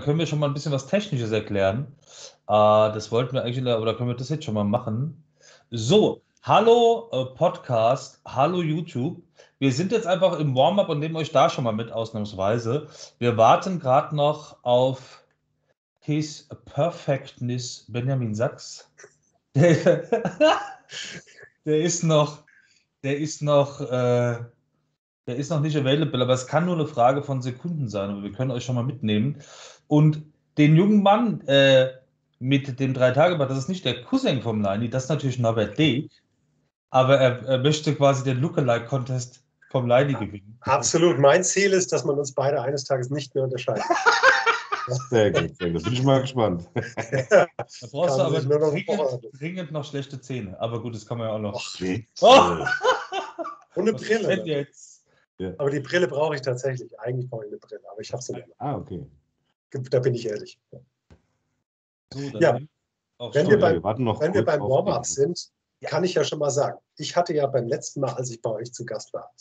können wir schon mal ein bisschen was Technisches erklären. Äh, das wollten wir eigentlich, oder können wir das jetzt schon mal machen? So, hallo äh, Podcast, hallo YouTube. Wir sind jetzt einfach im Warm-up und nehmen euch da schon mal mit, ausnahmsweise. Wir warten gerade noch auf His Perfectness Benjamin Sachs. Der, der ist noch, der ist noch, äh, der ist noch nicht available, aber es kann nur eine Frage von Sekunden sein. Aber wir können euch schon mal mitnehmen. Und den jungen Mann äh, mit dem Drei-Tage-Bad, das ist nicht der Cousin vom Leini, das ist natürlich Norbert Deeg. Aber er, er möchte quasi den Lookalike-Contest vom Leini gewinnen. Absolut. Mein Ziel ist, dass man uns beide eines Tages nicht mehr unterscheidet. Sehr gut, sehr gut. Bin ich mal gespannt. Da brauchst du aber nur noch dringend, dringend noch schlechte Zähne. Aber gut, das kann man ja auch noch. Ach. Oh! Und eine Was Brille. jetzt? Aber die Brille brauche ich tatsächlich. Eigentlich brauche ich eine Brille, aber ich habe sie nicht. Ah, okay. Da bin ich ehrlich. So, Ja. Wenn wir bei- wir Wenn wir beim Warm-up sind, kann ich ja schon mal sagen, ich hatte ja beim letzten Mal, als ich bei euch zu Gast war,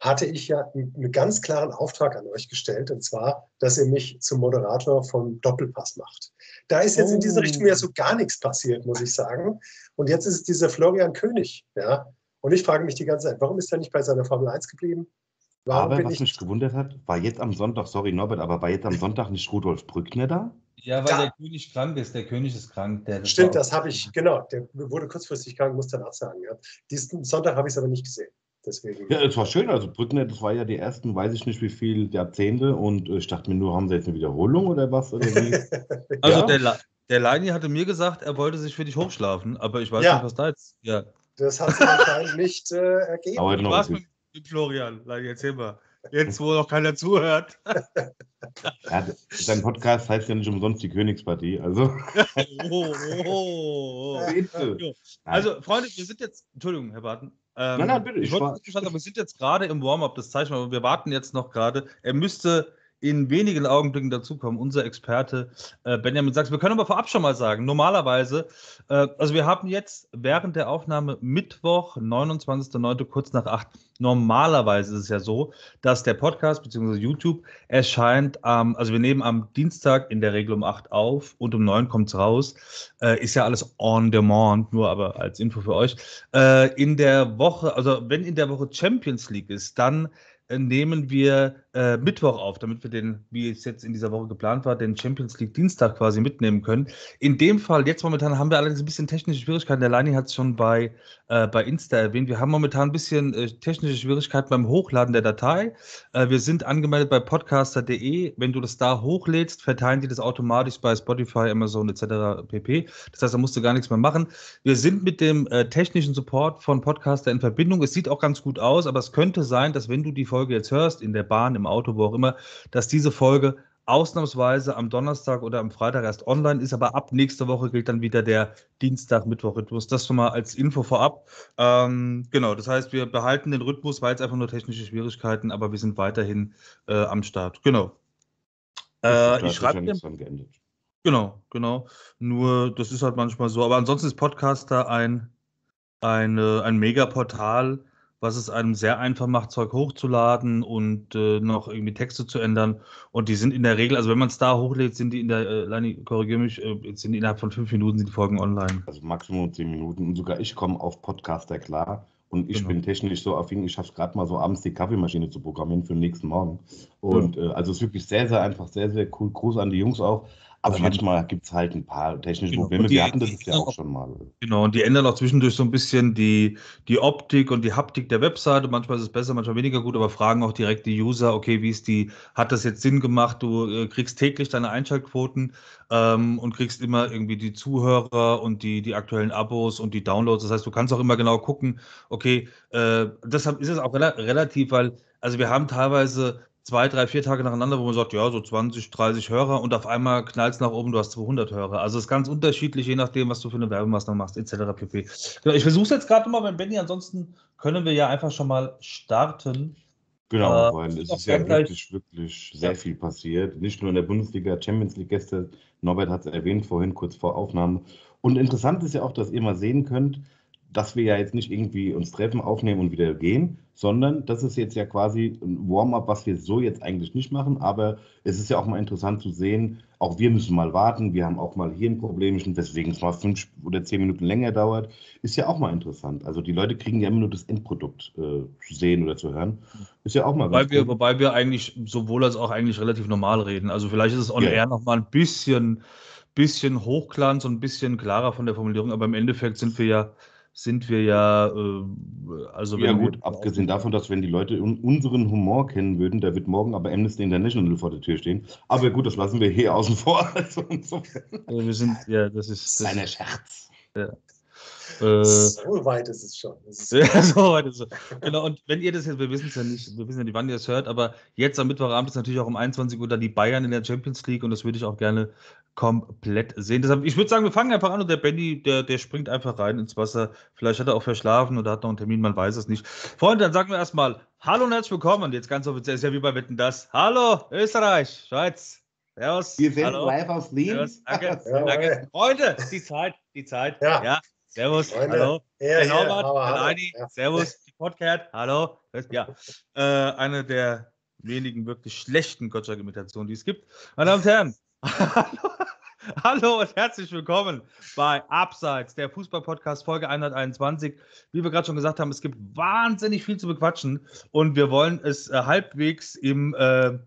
hatte ich ja einen ganz klaren Auftrag an euch gestellt, und zwar, dass ihr mich zum Moderator vom Doppelpass macht. Da ist jetzt in diese Oh. Richtung ja so gar nichts passiert, muss ich sagen. Und jetzt ist es dieser Florian König, ja. Und ich frage mich die ganze Zeit, warum ist er nicht bei seiner Formel 1 geblieben? Warum Aber was ich mich gewundert hat, war jetzt am Sonntag, sorry Norbert, aber war jetzt am Sonntag nicht Rudolf Brückner da? Ja, weil Ja. der König krank ist. Der König ist krank. Der, Stimmt, das habe ich, genau. Der wurde kurzfristig krank, muss dann absagen. Ja. Diesen Sonntag habe ich es aber nicht gesehen. Deswegen. Ja, es war schön. Also Brückner, das war ja die ersten, weiß ich nicht wie viele Jahrzehnte. Und äh, ich dachte mir nur, haben sie jetzt eine Wiederholung oder was? Oder wie? Also Ja. der, La- der Leini hatte mir gesagt, er wollte sich für dich hochschlafen, aber ich weiß Ja. nicht, was da jetzt. Ja. Das hat sich anscheinend nicht äh, ergeben. Aber noch mit Florian? Erzähl mal. Jetzt, wo noch keiner zuhört. ja, sein Podcast heißt ja nicht umsonst die Königspartie. Also, Oh, oh, oh. Also, Freunde, wir sind jetzt. Entschuldigung, Herr Barton. Ähm, Nein, nein, bitte, Ich ich wollte war- sagen, wir sind jetzt gerade im Warm-up, das zeichnen wir, aber wir warten jetzt noch gerade. Er müsste in wenigen Augenblicken dazukommen, unser Experte äh, Benjamin Sachs. Wir können aber vorab schon mal sagen, normalerweise, äh, also wir haben jetzt während der Aufnahme Mittwoch, 29.09. kurz nach 8. Normalerweise ist es ja so, dass der Podcast bzw. YouTube erscheint, am, also wir nehmen am Dienstag in der Regel um 8 auf und um 9 kommt es raus. Äh, ist ja alles on demand, nur aber als Info für euch. Äh, in der Woche, also wenn in der Woche Champions League ist, dann äh, nehmen wir äh, Mittwoch auf, damit wir den, wie es jetzt in dieser Woche geplant war, den Champions League Dienstag quasi mitnehmen können. In dem Fall, jetzt momentan haben wir allerdings ein bisschen technische Schwierigkeiten. Der Leini hat es schon bei, äh, bei Insta erwähnt. Wir haben momentan ein bisschen äh, technische Schwierigkeiten beim Hochladen der Datei. Äh, wir sind angemeldet bei podcaster.de. Wenn du das da hochlädst, verteilen die das automatisch bei Spotify, Amazon etc. pp. Das heißt, da musst du gar nichts mehr machen. Wir sind mit dem äh, technischen Support von Podcaster in Verbindung. Es sieht auch ganz gut aus, aber es könnte sein, dass wenn du die Folge jetzt hörst, in der Bahn, im Auto, wo auch immer, dass diese Folge ausnahmsweise am Donnerstag oder am Freitag erst online ist, aber ab nächster Woche gilt dann wieder der Dienstag-Mittwoch-Rhythmus. Das schon mal als Info vorab. Ähm, genau, das heißt, wir behalten den Rhythmus, weil es einfach nur technische Schwierigkeiten, aber wir sind weiterhin äh, am Start. Genau. Äh, ich schreibe ja. Genau, genau. Nur das ist halt manchmal so. Aber ansonsten ist Podcaster ein, ein, äh, ein Megaportal, was es einem sehr einfach macht, Zeug hochzuladen und äh, noch irgendwie Texte zu ändern. Und die sind in der Regel, also wenn man es da hochlädt, sind die in der, äh, Lani, korrigiere mich, äh, sind innerhalb von fünf Minuten sind die Folgen online. Also Maximum zehn Minuten. Und sogar ich komme auf Podcaster klar. Und ich Genau. bin technisch so affin, ich schaffe es gerade mal so abends die Kaffeemaschine zu programmieren für den nächsten Morgen. Und äh, also es ist wirklich sehr, sehr einfach, sehr, sehr cool. Gruß an die Jungs auch. Aber jeden manchmal gibt es halt ein paar technische Genau. Probleme. Die- Wir hatten das die- ja auch schon mal. Genau, und die ändern auch zwischendurch so ein bisschen die, die Optik und die Haptik der Webseite. Manchmal ist es besser, manchmal weniger gut, aber fragen auch direkt die User, okay, wie ist die, hat das jetzt Sinn gemacht? Du äh, kriegst täglich deine Einschaltquoten ähm, und kriegst immer irgendwie die Zuhörer und die, die aktuellen Abos und die Downloads. Das heißt, du kannst auch immer genau gucken, okay, äh, deshalb ist es auch rela relativ, weil, also wir haben teilweise zwei, drei, vier Tage nacheinander, wo man sagt, ja, so 20, 30 Hörer und auf einmal knallt es nach oben, du hast 200 Hörer. Also es ist ganz unterschiedlich, je nachdem, was du für eine Werbemaßnahme machst, etc. pp. Genau, ich versuche es jetzt gerade mal beim Benny, ansonsten können wir ja einfach schon mal starten. Genau, Äh, weil es ist ja wirklich, wirklich sehr viel passiert. Nicht nur in der Bundesliga, Champions League gestern. Norbert hat es erwähnt vorhin, kurz vor Aufnahme. Und interessant ist ja auch, dass ihr mal sehen könnt, dass wir ja jetzt nicht irgendwie uns treffen, aufnehmen und wieder gehen, sondern das ist jetzt ja quasi ein Warm-up, was wir so jetzt eigentlich nicht machen. Aber es ist ja auch mal interessant zu sehen, auch wir müssen mal warten. Wir haben auch mal hier ein Problemchen, weswegen es mal fünf oder zehn Minuten länger dauert. Ist ja auch mal interessant. Also die Leute kriegen ja immer nur das Endprodukt äh, zu sehen oder zu hören. Ist ja auch mal wobei wir, Wobei wir eigentlich sowohl als auch eigentlich relativ normal reden. Also vielleicht ist es on ja. air noch mal ein bisschen, bisschen Hochglanz und ein bisschen klarer von der Formulierung, aber im Endeffekt sind wir ja sind wir ja, äh, also Ja gut, abgesehen davon, dass wenn die Leute unseren Humor kennen würden, da wird morgen aber Amnesty International vor der Tür stehen. Aber gut, das lassen wir hier außen vor. Also also wir sind, ja, das ist... Das, Kleiner Scherz. Ja. Äh, so weit ist es schon. Ist ja, so weit ist es. Genau, und wenn ihr das jetzt, wir wissen es ja nicht, wir wissen ja nicht, wann ihr es hört, aber jetzt am Mittwochabend ist natürlich auch um 21 Uhr da die Bayern in der Champions League und das würde ich auch gerne komplett sehen. Deshalb, ich würde sagen, wir fangen einfach an und der Benny, der, der springt einfach rein ins Wasser. Vielleicht hat er auch verschlafen oder hat noch einen Termin, man weiß es nicht. Freunde, dann sagen wir erstmal Hallo und herzlich willkommen. Jetzt ganz offiziell ist ja wie bei Wetten das. Hallo, Österreich, Schweiz. Servus. Wir sind Hallo. live aus Wien. Danke, danke. Freunde, die Zeit, die Zeit. Ja. ja. Servus, Freunde. hallo. Ja, der Norbert, der Leini, ja. Servus, die Podcast, hallo. Ja, äh, eine der wenigen wirklich schlechten Gottschalk-Imitationen, die es gibt. Meine Damen und Herren, hallo. Hallo und herzlich willkommen bei Abseits, der Fußball-Podcast Folge 121. Wie wir gerade schon gesagt haben, es gibt wahnsinnig viel zu bequatschen und wir wollen es äh, halbwegs im äh,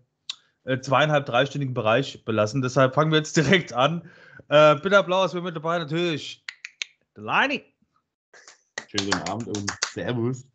äh zweieinhalb, dreistündigen Bereich belassen. Deshalb fangen wir jetzt direkt an. Äh, bitte Applaus, wir mit dabei natürlich Delaney. Schönen guten Abend und Servus.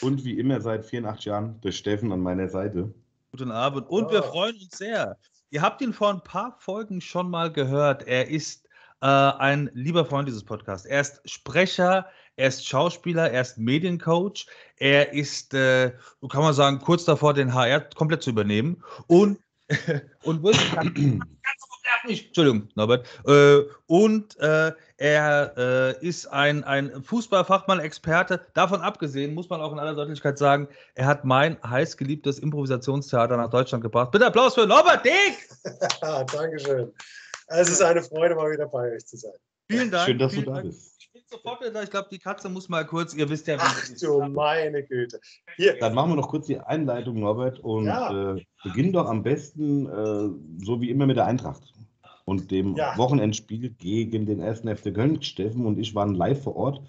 Und wie immer seit 84 Jahren der Steffen an meiner Seite. Guten Abend und oh. wir freuen uns sehr Ihr habt ihn vor ein paar Folgen schon mal gehört. Er ist äh, ein lieber Freund dieses Podcasts. Er ist Sprecher, er ist Schauspieler, er ist Mediencoach, er ist, äh, kann man sagen, kurz davor, den HR komplett zu übernehmen. Und, und wirklich, Entschuldigung, Norbert. Äh, und äh, er äh, ist ein, ein Fußballfachmann, Experte. Davon abgesehen muss man auch in aller Deutlichkeit sagen, er hat mein heißgeliebtes Improvisationstheater nach Deutschland gebracht. Bitte Applaus für Norbert Dick! Dankeschön. Es ist eine Freude, mal wieder bei euch zu sein. Vielen Dank. Schön, dass du da bist sofort wieder. Ich glaube, die Katze muss mal kurz, ihr wisst ja, wie Ach du meine Güte. Hier. Dann machen wir noch kurz die Einleitung, Norbert, und ja. äh, beginnen doch am besten äh, so wie immer mit der Eintracht und dem ja. Wochenendspiel gegen den 1. FC Köln. Steffen und ich waren live vor Ort.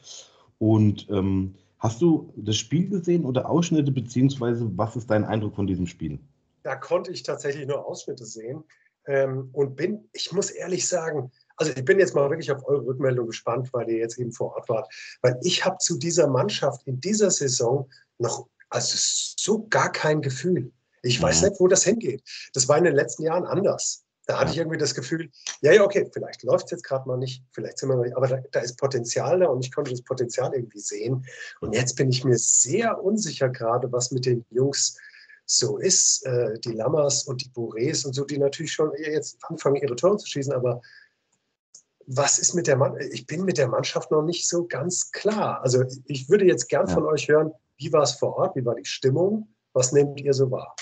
Und ähm, hast du das Spiel gesehen oder Ausschnitte, beziehungsweise was ist dein Eindruck von diesem Spiel? Da konnte ich tatsächlich nur Ausschnitte sehen ähm, und bin, ich muss ehrlich sagen, also ich bin jetzt mal wirklich auf eure Rückmeldung gespannt, weil ihr jetzt eben vor Ort wart, weil ich habe zu dieser Mannschaft in dieser Saison noch also so gar kein Gefühl. Ich weiß mhm. nicht, wo das hingeht. Das war in den letzten Jahren anders. Da hatte ich irgendwie das Gefühl, ja, ja, okay, vielleicht läuft es jetzt gerade mal nicht, vielleicht sind wir noch nicht, aber da, da, ist Potenzial da und ich konnte das Potenzial irgendwie sehen. Und jetzt bin ich mir sehr unsicher gerade, was mit den Jungs so ist, äh, die Lammers und die Bourrés und so, die natürlich schon jetzt anfangen, ihre Tore zu schießen, aber was ist mit der Mann? Ich bin mit der Mannschaft noch nicht so ganz klar. Also ich würde jetzt gern ja. von euch hören, wie war es vor Ort, wie war die Stimmung, was nehmt ihr so wahr?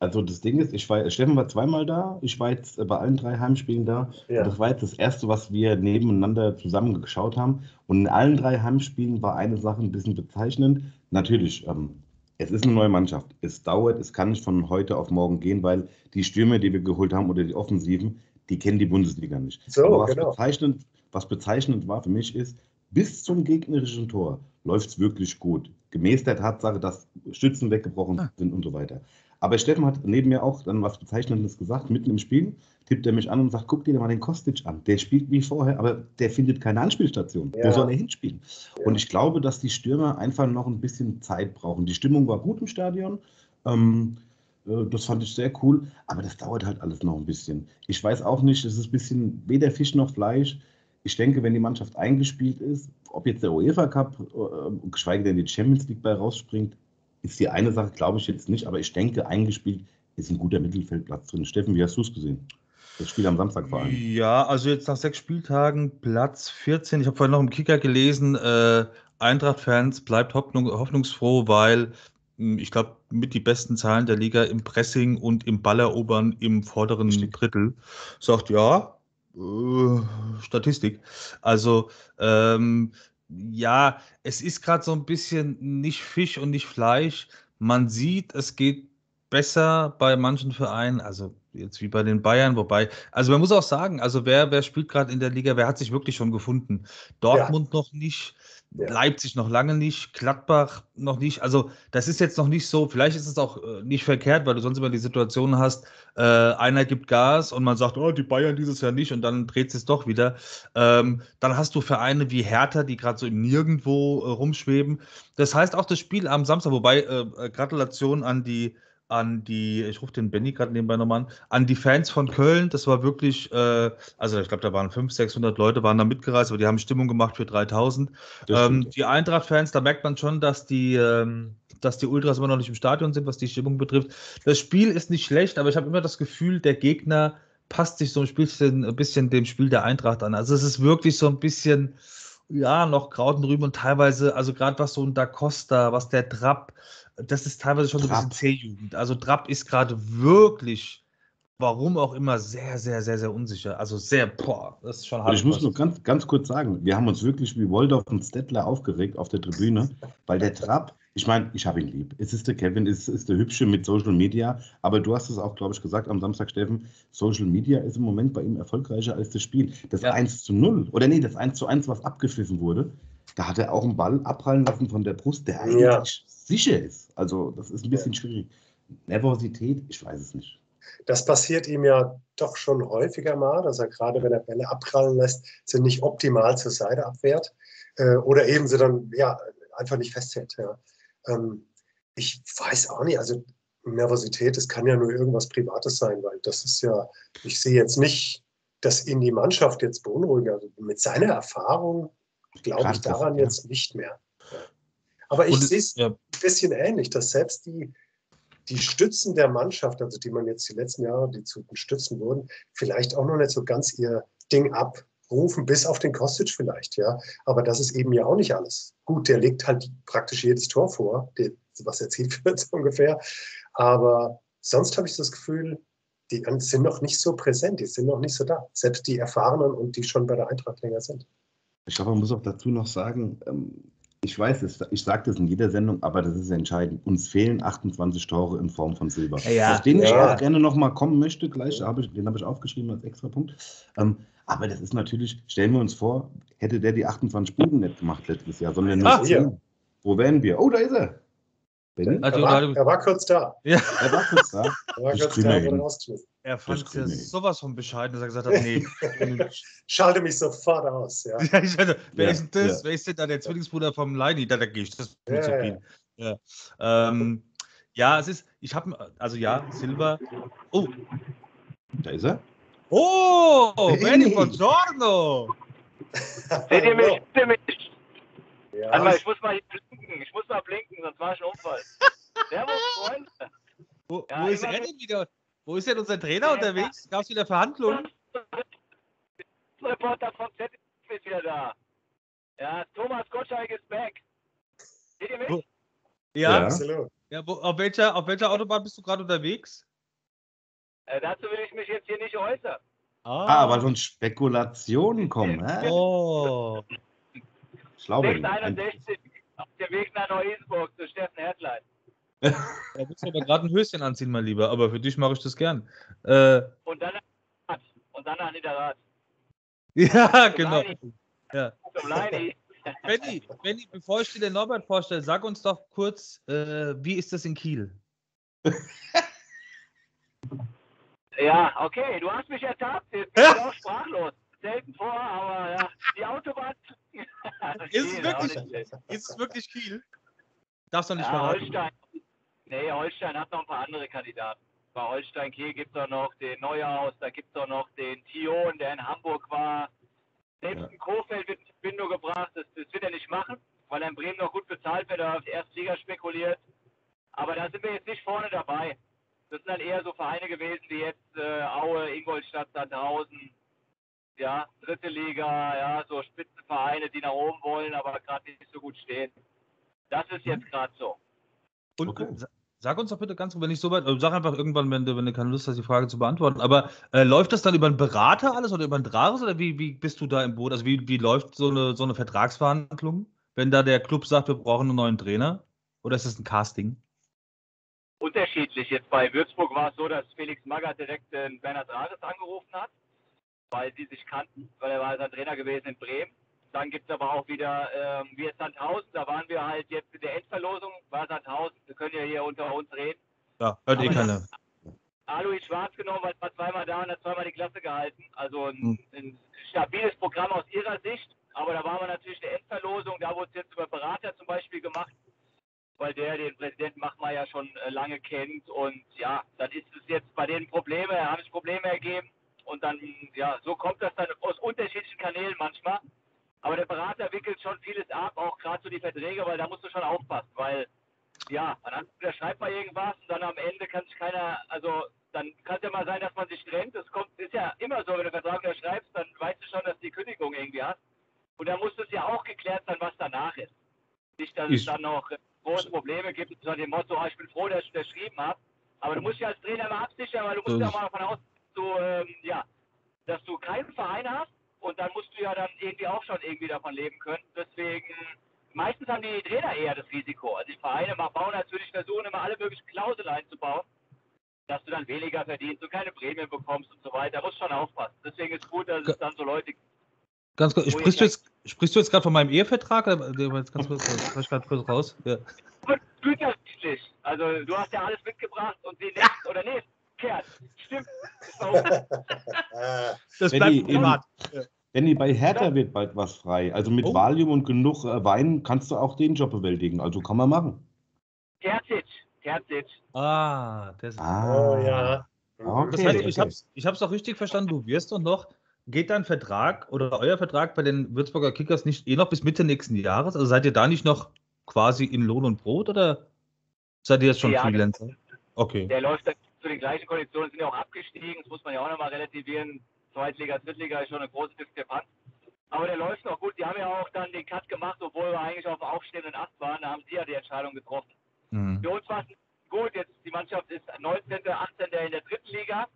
Also das Ding ist, ich war, Steffen war zweimal da, ich war jetzt bei allen drei Heimspielen da. Ja. Das war jetzt das erste, was wir nebeneinander zusammen geschaut haben. Und in allen drei Heimspielen war eine Sache ein bisschen bezeichnend. Natürlich, ähm, es ist eine neue Mannschaft. Es dauert, es kann nicht von heute auf morgen gehen, weil die Stürmer, die wir geholt haben oder die Offensiven, die kennen die Bundesliga nicht. So, Aber was, genau. bezeichnend, was bezeichnend war für mich ist, bis zum gegnerischen Tor läuft es wirklich gut. Gemäß der Tatsache, dass Stützen weggebrochen ah. sind und so weiter. Aber Steffen hat neben mir auch dann was Bezeichnendes gesagt. Mitten im Spiel tippt er mich an und sagt: Guck dir mal den Kostic an. Der spielt wie vorher, aber der findet keine Anspielstation. Ja. Wo soll er hinspielen? Ja. Und ich glaube, dass die Stürmer einfach noch ein bisschen Zeit brauchen. Die Stimmung war gut im Stadion. Ähm, äh, das fand ich sehr cool, aber das dauert halt alles noch ein bisschen. Ich weiß auch nicht, es ist ein bisschen weder Fisch noch Fleisch. Ich denke, wenn die Mannschaft eingespielt ist, ob jetzt der UEFA Cup, äh, geschweige denn die Champions League bei rausspringt, ist die eine Sache, glaube ich jetzt nicht, aber ich denke, eingespielt ist ein guter Mittelfeldplatz drin. Steffen, wie hast du es gesehen? Das Spiel am Samstag vor allem. Ja, also jetzt nach sechs Spieltagen Platz 14. Ich habe vorhin noch im Kicker gelesen, äh, Eintracht-Fans bleibt hoffnung, hoffnungsfroh, weil hm, ich glaube, mit die besten Zahlen der Liga im Pressing und im Ballerobern im vorderen Stimmt. Drittel. Sagt ja, äh, Statistik. Also ähm, ja, es ist gerade so ein bisschen nicht Fisch und nicht Fleisch. Man sieht, es geht besser bei manchen Vereinen, also jetzt wie bei den Bayern, wobei, also man muss auch sagen, also wer, wer spielt gerade in der Liga, wer hat sich wirklich schon gefunden? Dortmund ja. noch nicht, ja. Leipzig noch lange nicht, Gladbach noch nicht. Also das ist jetzt noch nicht so, vielleicht ist es auch äh, nicht verkehrt, weil du sonst immer die Situation hast, äh, einer gibt Gas und man sagt, oh, die Bayern dieses Jahr nicht und dann dreht es doch wieder. Ähm, dann hast du Vereine wie Hertha, die gerade so im Nirgendwo äh, rumschweben. Das heißt auch das Spiel am Samstag, wobei äh, äh Gratulation an die an die, ich rufe den Benny gerade nebenbei nochmal an, an die Fans von Köln. Das war wirklich, äh, also ich glaube, da waren 500, 600 Leute, waren da mitgereist, aber die haben Stimmung gemacht für 3000. Ähm, die Eintracht-Fans, da merkt man schon, dass die, ähm, dass die Ultras immer noch nicht im Stadion sind, was die Stimmung betrifft. Das Spiel ist nicht schlecht, aber ich habe immer das Gefühl, der Gegner passt sich so ein, Spielchen, ein bisschen dem Spiel der Eintracht an. Also es ist wirklich so ein bisschen, ja, noch Kraut drüben und teilweise, also gerade was so ein Da Costa, was der Trapp, das ist teilweise schon Trapp. so ein bisschen C-Jugend. Also Trapp ist gerade wirklich, warum auch immer, sehr, sehr, sehr, sehr unsicher. Also sehr, boah, das ist schon hart. Ich muss nur ganz, ganz kurz sagen, wir haben uns wirklich wie Woldorf und Stettler aufgeregt auf der Tribüne, weil der Trapp, ich meine, ich habe ihn lieb. Es ist der Kevin, es ist der Hübsche mit Social Media, aber du hast es auch, glaube ich, gesagt am Samstag, Steffen, Social Media ist im Moment bei ihm erfolgreicher als das Spiel. Das ja. 1 zu 0, oder nee, das 1 zu 1, was abgepfiffen wurde, da hat er auch einen Ball abprallen lassen von der Brust, der eigentlich ja. sicher ist. Also das ist ein bisschen ja. schwierig. Nervosität, ich weiß es nicht. Das passiert ihm ja doch schon häufiger mal, dass er gerade, wenn er Bälle abprallen lässt, sie nicht optimal zur Seite abwehrt äh, oder eben sie dann ja, einfach nicht festhält. Ja. Ähm, ich weiß auch nicht, also Nervosität, das kann ja nur irgendwas Privates sein, weil das ist ja, ich sehe jetzt nicht, dass ihn die Mannschaft jetzt beunruhigt. Also mit seiner Erfahrung glaube ich daran ja. jetzt nicht mehr. Aber ich sehe es ja. ein bisschen ähnlich, dass selbst die, die Stützen der Mannschaft, also die man jetzt die letzten Jahre, die zu den Stützen wurden, vielleicht auch noch nicht so ganz ihr Ding abrufen, bis auf den Kostic vielleicht, ja. Aber das ist eben ja auch nicht alles. Gut, der legt halt praktisch jedes Tor vor, was erzielt wird ungefähr. Aber sonst habe ich das Gefühl, die sind noch nicht so präsent, die sind noch nicht so da. Selbst die Erfahrenen und die schon bei der Eintracht länger sind. Ich glaube, man muss auch dazu noch sagen, ähm, ich weiß, ich sage das in jeder Sendung, aber das ist entscheidend. Uns fehlen 28 Tore in Form von Silber. Ja, Auf den ja. ich auch gerne nochmal kommen möchte, gleich, hab ich, den habe ich aufgeschrieben als extra Punkt. Ähm, aber das ist natürlich, stellen wir uns vor, hätte der die 28 Buden nicht gemacht letztes Jahr, sondern nur ah, 10. Wo wären wir? Oh, da ist er. Er war, er, war, kurz da. Ja. Er war kurz da. er war kurz da. Er fand es ja sowas von bescheiden, dass er gesagt hat, nee. Schalte mich sofort aus. Ja. ja ich hatte, wer ja, ist denn das? Wer ist denn da der Zwillingsbruder vom Leini? Da, da gehe ich. Das ist ja, zu viel. Ja. Ähm, ja, es ist, ich habe, also ja, Silber. Oh. Da ist er. Oh, hey. Benny Buongiorno. Seht ihr mich? Seht ihr mich? Ja. Also, ich muss mal hier blinken. Ich muss mal blinken, sonst war ich ein Unfall. Servus, Freunde. Wo, ja, wo ist er denn wieder? Wo ist denn unser Trainer unterwegs? Gab es wieder Verhandlungen? Reporter vom ZDF ist wieder da. Ja, Thomas Gottschalk ist back. Seht ihr mich? Ja, absolut. Ja, wo, auf, welcher, auf welcher Autobahn bist du gerade unterwegs? Äh, dazu will ich mich jetzt hier nicht äußern. Ah, ah weil sonst Spekulationen kommen. Hä? Oh. Schlau 661 auf dem Weg nach Neu-Isenburg zu Steffen Hertlein. Da musst du aber gerade ein Höschen anziehen, mein Lieber. Aber für dich mache ich das gern. Äh, und dann und dann nach Niederrad. Ja, genau. Ja. Benny, Benny, bevor ich dir den Norbert vorstelle, sag uns doch kurz, äh, wie ist das in Kiel? ja, okay, du hast mich ertappt. Jetzt bin ich auch sprachlos. Selten vor, aber ja, die Autobahn. ist, es wirklich, ist es wirklich Kiel? Darfst du nicht ja, verraten. Holstein, Nee, Holstein hat noch ein paar andere Kandidaten. Bei Holstein Kiel gibt es auch noch den Neuhaus, da gibt es auch noch den Thion, der in Hamburg war. Selbst ja. in Kofeld wird in Verbindung gebracht, das, das, wird er nicht machen, weil er in Bremen noch gut bezahlt wird, er auf die Erstliga spekuliert. Aber da sind wir jetzt nicht vorne dabei. Das sind dann eher so Vereine gewesen wie jetzt äh, Aue, Ingolstadt, Sandhausen, ja, dritte Liga, ja, so Spitzenvereine, die nach oben wollen, aber gerade nicht so gut stehen. Das ist jetzt gerade so. Und okay. Sag uns doch bitte ganz, wenn ich so weit, äh, sag einfach irgendwann, wenn du, wenn du keine Lust hast, die Frage zu beantworten. Aber äh, läuft das dann über einen Berater alles oder über einen Drares oder wie, wie bist du da im Boot? Also wie, wie läuft so eine, so eine Vertragsverhandlung, wenn da der Club sagt, wir brauchen einen neuen Trainer? Oder ist das ein Casting? Unterschiedlich. Jetzt bei Würzburg war es so, dass Felix Magath direkt den Bernhard Drares angerufen hat, weil sie sich kannten, weil er war sein Trainer gewesen in Bremen. Dann gibt es aber auch wieder, ähm, wir Sandhausen, da waren wir halt jetzt in der Endverlosung, war Sandhausen, wir können ja hier unter uns reden. Ja, hört eh keiner. Alois Schwarz genommen, weil war zweimal da und hat zweimal die Klasse gehalten. Also ein, hm. ein, stabiles Programm aus ihrer Sicht. Aber da waren wir natürlich in der Endverlosung, da wurde es jetzt über Berater zum Beispiel gemacht, weil der den Präsidenten Machmeier schon äh, lange kennt. Und ja, dann ist es jetzt bei denen Probleme, haben sich Probleme ergeben. Und dann, ja, so kommt das dann aus unterschiedlichen Kanälen manchmal. Aber der Berater wickelt schon vieles ab, auch gerade so die Verträge, weil da musst du schon aufpassen, weil ja, dann schreibt man irgendwas und dann am Ende kann sich keiner, also dann kann es ja mal sein, dass man sich trennt. Das kommt, ist ja immer so, wenn du Vertrag unterschreibst, dann weißt du schon, dass die Kündigung irgendwie hast. Und da muss es ja auch geklärt sein, was danach ist. Nicht, dass ich es dann noch große Probleme gibt, unter dem Motto, oh, ich bin froh, dass ich unterschrieben habe. Aber du musst ja als Trainer immer absichern, weil du musst ja mal davon aus, dass du, ähm, ja, dass du keinen Verein hast und dann musst du ja dann irgendwie auch schon irgendwie davon leben können. Deswegen, meistens haben die Trainer eher das Risiko. Also die Vereine bauen natürlich, versuchen immer alle möglichen Klauseln einzubauen, dass du dann weniger verdienst und keine Prämien bekommst und so weiter. Da musst schon aufpassen. Deswegen ist gut, dass es dann so Leute gibt. Ganz kurz, sprichst du jetzt, sprichst du jetzt gerade von meinem Ehevertrag? Jetzt ganz kurz, ich gerade kurz raus. Ja. Gütersrechtlich. Also du hast ja alles mitgebracht und sie nicht, oder nicht? Kehrt. Stimmt. Das, bleibt privat. Benny, bei Hertha wird bald was frei. Also mit oh. Valium und genug äh, Wein kannst du auch den Job bewältigen. Also kann man machen. Terzic. Terzic. Ah, das ist. Ah. Oh ja. Okay, das heißt, ich habe es ich auch richtig verstanden. Du wirst doch noch geht dein Vertrag oder euer Vertrag bei den Würzburger Kickers nicht eh noch bis Mitte nächsten Jahres? Also seid ihr da nicht noch quasi in Lohn und Brot oder seid ihr jetzt schon ja, Freelancer? Okay. Der läuft zu den gleichen Konditionen, sind ja auch abgestiegen. Das muss man ja auch nochmal relativieren. Zweitliga, Drittliga ist schon eine große Diskrepanz. Aber der läuft noch gut. Die haben ja auch dann den Cut gemacht, obwohl wir eigentlich auf dem aufstehenden Ast waren. Da haben sie ja die Entscheidung getroffen. Mhm. Für uns war es gut. Jetzt die Mannschaft ist 19., 18. in der dritten Liga.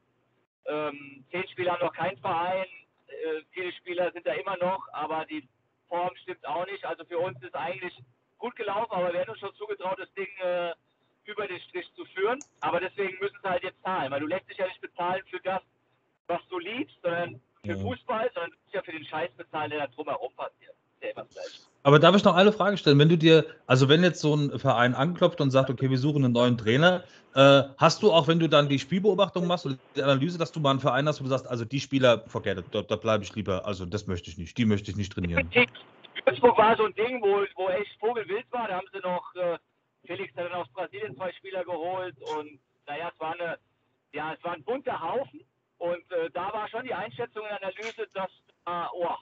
Ähm, zehn Spieler haben noch keinen Verein. Äh, viele Spieler sind da immer noch, aber die Form stimmt auch nicht. Also für uns ist eigentlich gut gelaufen, aber wir hätten uns schon zugetraut, das Ding äh, über den Strich zu führen. Aber deswegen müssen sie halt jetzt zahlen, weil du lässt dich ja nicht bezahlen für das, was du liebst, sondern für ja. Fußball, sondern du musst ja für den Scheiß bezahlen, der da drumherum passiert. Aber darf ich noch eine Frage stellen? Wenn du dir, also wenn jetzt so ein Verein anklopft und sagt, okay, wir suchen einen neuen Trainer, äh, hast du auch, wenn du dann die Spielbeobachtung machst oder die Analyse, dass du mal einen Verein hast, wo du sagst, also die Spieler, forget it, da, da bleibe ich lieber, also das möchte ich nicht, die möchte ich nicht trainieren. Würzburg war so ein Ding, wo, wo echt Vogelwild war, da haben sie noch, äh, Felix dann aus Brasilien zwei Spieler geholt und naja, es war eine, ja, es war ein bunter Haufen und äh, da war schon die Einschätzung und Analyse, dass, äh, oh,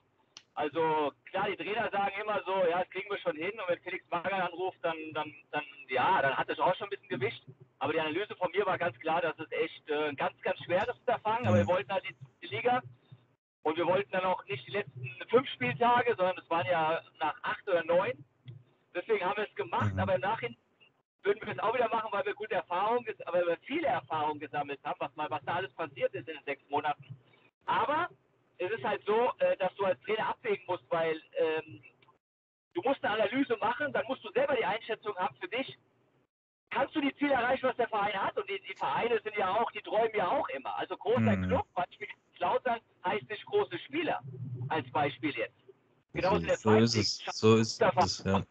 also klar, die Trainer sagen immer so, ja, das kriegen wir schon hin. Und wenn Felix Magath anruft, dann, dann, dann, ja, dann hat das auch schon ein bisschen Gewicht. Aber die Analyse von mir war ganz klar, dass es echt äh, ein ganz, ganz schweres Unterfangen. Aber wir wollten halt die, die Liga. Und wir wollten dann auch nicht die letzten fünf Spieltage, sondern es waren ja nach acht oder neun. Deswegen haben wir es gemacht. Mhm. Aber im Nachhinein würden wir es auch wieder machen, weil wir gute Erfahrungen, aber wir viele Erfahrungen gesammelt haben, was mal, was da alles passiert ist in den sechs Monaten. Aber es ist halt so, äh, dass du als Trainer abwägen musst, weil ähm, du musst eine Analyse machen, dann musst du selber die Einschätzung haben für dich. Kannst du die Ziele erreichen, was der Verein hat? Und die, die Vereine sind ja auch, die träumen ja auch immer. Also großer mhm. Club, Beispiel Lautern, heißt nicht große Spieler, als Beispiel jetzt. Genauso der so ist es. So ist es, ja.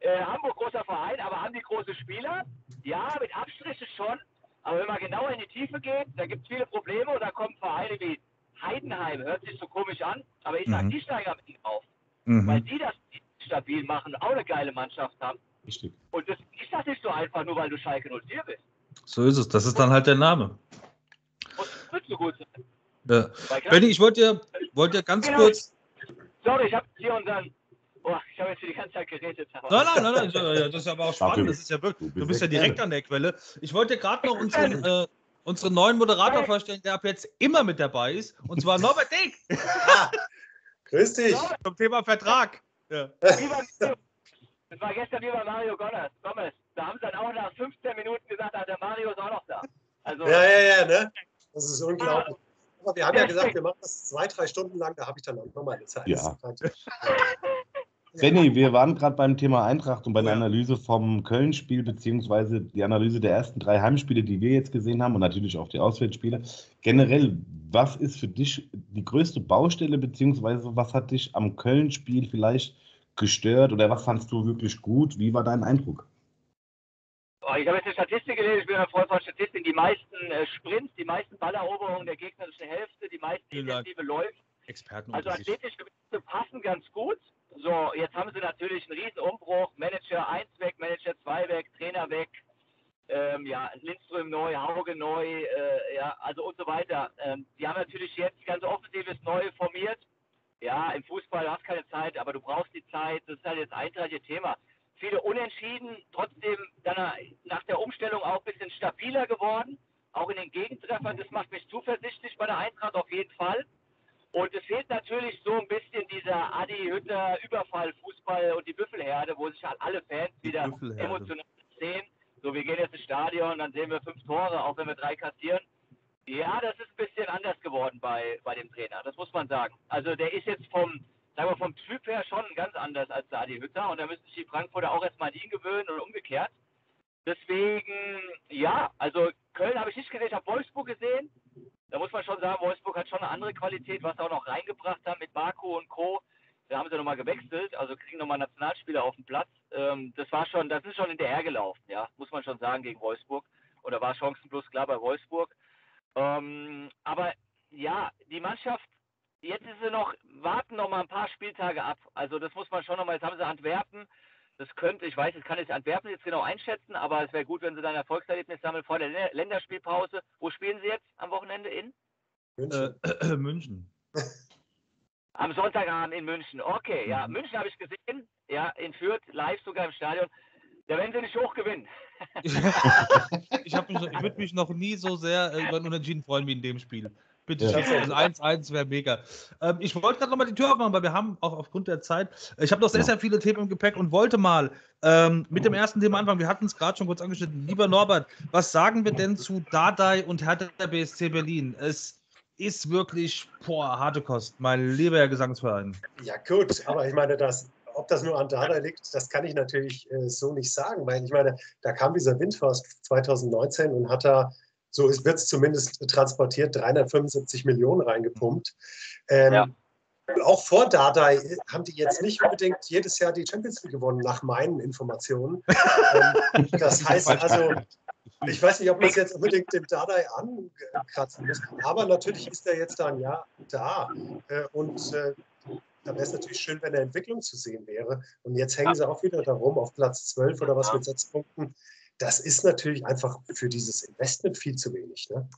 Äh, Hamburg großer Verein, aber haben die große Spieler? Ja, mit Abstriche schon. Aber wenn man genauer in die Tiefe geht, da gibt es viele Probleme und da kommen Vereine wie Heidenheim hört sich so komisch an, aber ich sage, mhm. die steigen mit auf. Mhm. Weil die das stabil machen, auch eine geile Mannschaft haben. Richtig. Und das ist das nicht so einfach, nur weil du Schalke 04 bist. So ist es, das ist dann halt der Name. Und das wird so gut sein. Ja. Benny, ich wollte dir, wollt dir ganz genau. kurz. Sorry, ich habe hier unseren. Oh, ich habe jetzt hier die ganze Zeit geredet. Nein, nein, nein, nein, das ist aber auch spannend. Das ist ja wirklich, du bist ja direkt an der Quelle. Ich wollte dir gerade noch unseren, äh, unseren neuen Moderator hey. vorstellen, der ab jetzt immer mit dabei ist. Und zwar Norbert Dick. Grüß dich. Zum Thema Vertrag. Ja. Das war gestern wie bei Mario Gomez. Da haben sie dann auch nach 15 Minuten gesagt, ah, der Mario ist auch noch da. Also, ja, ja, ja, ne? Das ist unglaublich. Aber wir haben ja gesagt, wir machen das zwei, drei Stunden lang, da habe ich dann auch noch meine Zeit. Ja. Benny, wir waren gerade beim Thema Eintracht und bei der Analyse vom Köln-Spiel, beziehungsweise die Analyse der ersten drei Heimspiele, die wir jetzt gesehen haben und natürlich auch die Auswärtsspiele. Generell, was ist für dich die größte Baustelle, beziehungsweise was hat dich am Köln-Spiel vielleicht gestört oder was fandst du wirklich gut? Wie war dein Eindruck? Ich habe jetzt eine Statistik gelesen, ich bin ein Freund von Statistiken, die meisten äh, Sprints, die meisten Balleroberungen der gegnerischen Hälfte, die meisten intensive Läufe. Experten also athletisch passen ganz gut. So, jetzt haben sie natürlich einen riesen Umbruch. Manager 1 weg, Manager 2 weg, Trainer weg. Ähm, ja, Lindström neu, Hauge neu, äh, ja, also und so weiter. Ähm, die haben natürlich jetzt die ganze Offensive ist neu formiert. Ja, im Fußball hast keine Zeit, aber du brauchst die Zeit. Das ist halt jetzt ein Thema viele Unentschieden, trotzdem dann nach der Umstellung auch ein bisschen stabiler geworden, auch in den Gegentreffern. Das macht mich zuversichtlich bei der Eintracht auf jeden Fall. Und es fehlt natürlich so ein bisschen dieser Adi Hütter Überfall-Fußball und die Büffelherde, wo sich halt alle Fans wieder emotional sehen. So, wir gehen jetzt ins Stadion, dann sehen wir fünf Tore, auch wenn wir drei kassieren. Ja, das ist ein bisschen anders geworden bei, bei dem Trainer, das muss man sagen. Also der ist jetzt vom, sagen wir vom Typ her schon ganz anders als der Adi Hütter und da müssen sich die Frankfurter auch erstmal an ihn gewöhnen und umgekehrt. Deswegen, ja, also Köln habe ich nicht gesehen, ich habe Wolfsburg gesehen. Da muss man schon sagen, Wolfsburg hat schon eine andere Qualität, was sie auch noch reingebracht haben mit Marco und Co. Da haben sie nochmal gewechselt, also kriegen nochmal Nationalspieler auf den Platz. Ähm, das war schon, das ist schon hinterher gelaufen, ja, muss man schon sagen, gegen Wolfsburg. Oder war chancenlos klar bei Wolfsburg. Ähm, aber ja, die Mannschaft Jetzt ist sie noch, warten noch mal ein paar Spieltage ab. Also das muss man schon noch mal, jetzt haben sie Antwerpen. Das könnte, ich weiß, ich kann jetzt Antwerpen jetzt genau einschätzen, aber es wäre gut, wenn sie dann ein Erfolgserlebnis sammeln vor der Länderspielpause. Wo spielen sie jetzt am Wochenende in? München. Äh, München. Am Sonntagabend in München. Okay, ja, mhm. München habe ich gesehen. Ja, in Fürth, live sogar im Stadion. Da werden sie nicht hoch gewinnen. ich, ich würde mich noch nie so sehr äh, über einen Unentschieden freuen wie in dem Spiel. Bitte, ja. 1-1 wäre mega. Ähm, ich wollte gerade nochmal die Tür aufmachen, weil wir haben auch aufgrund der Zeit, ich habe noch sehr, sehr viele Themen im Gepäck und wollte mal ähm, mit dem ersten Thema anfangen. Wir hatten es gerade schon kurz angeschnitten. Lieber Norbert, was sagen wir denn zu Dardai und Hertha BSC Berlin? Es ist wirklich, boah, harte Kost, mein lieber Herr Gesangsverein. Ja gut, aber ich meine, das, ob das nur an Dardai liegt, das kann ich natürlich äh, so nicht sagen, weil ich meine, da kam dieser Windfast 2019 und hat da so wird es zumindest transportiert, 375 Millionen reingepumpt. Ähm, ja. Auch vor Dardai haben die jetzt nicht unbedingt jedes Jahr die Champions League gewonnen, nach meinen Informationen. ähm, das heißt also, ich weiß nicht, ob man es jetzt unbedingt dem Dardai ankratzen muss, aber natürlich ist er jetzt da ein Jahr da. Äh, und äh, da wäre es natürlich schön, wenn eine Entwicklung zu sehen wäre. Und jetzt hängen sie auch wieder darum auf Platz 12 oder was mit sechs Punkten das ist natürlich einfach für dieses Investment viel zu wenig. Ne?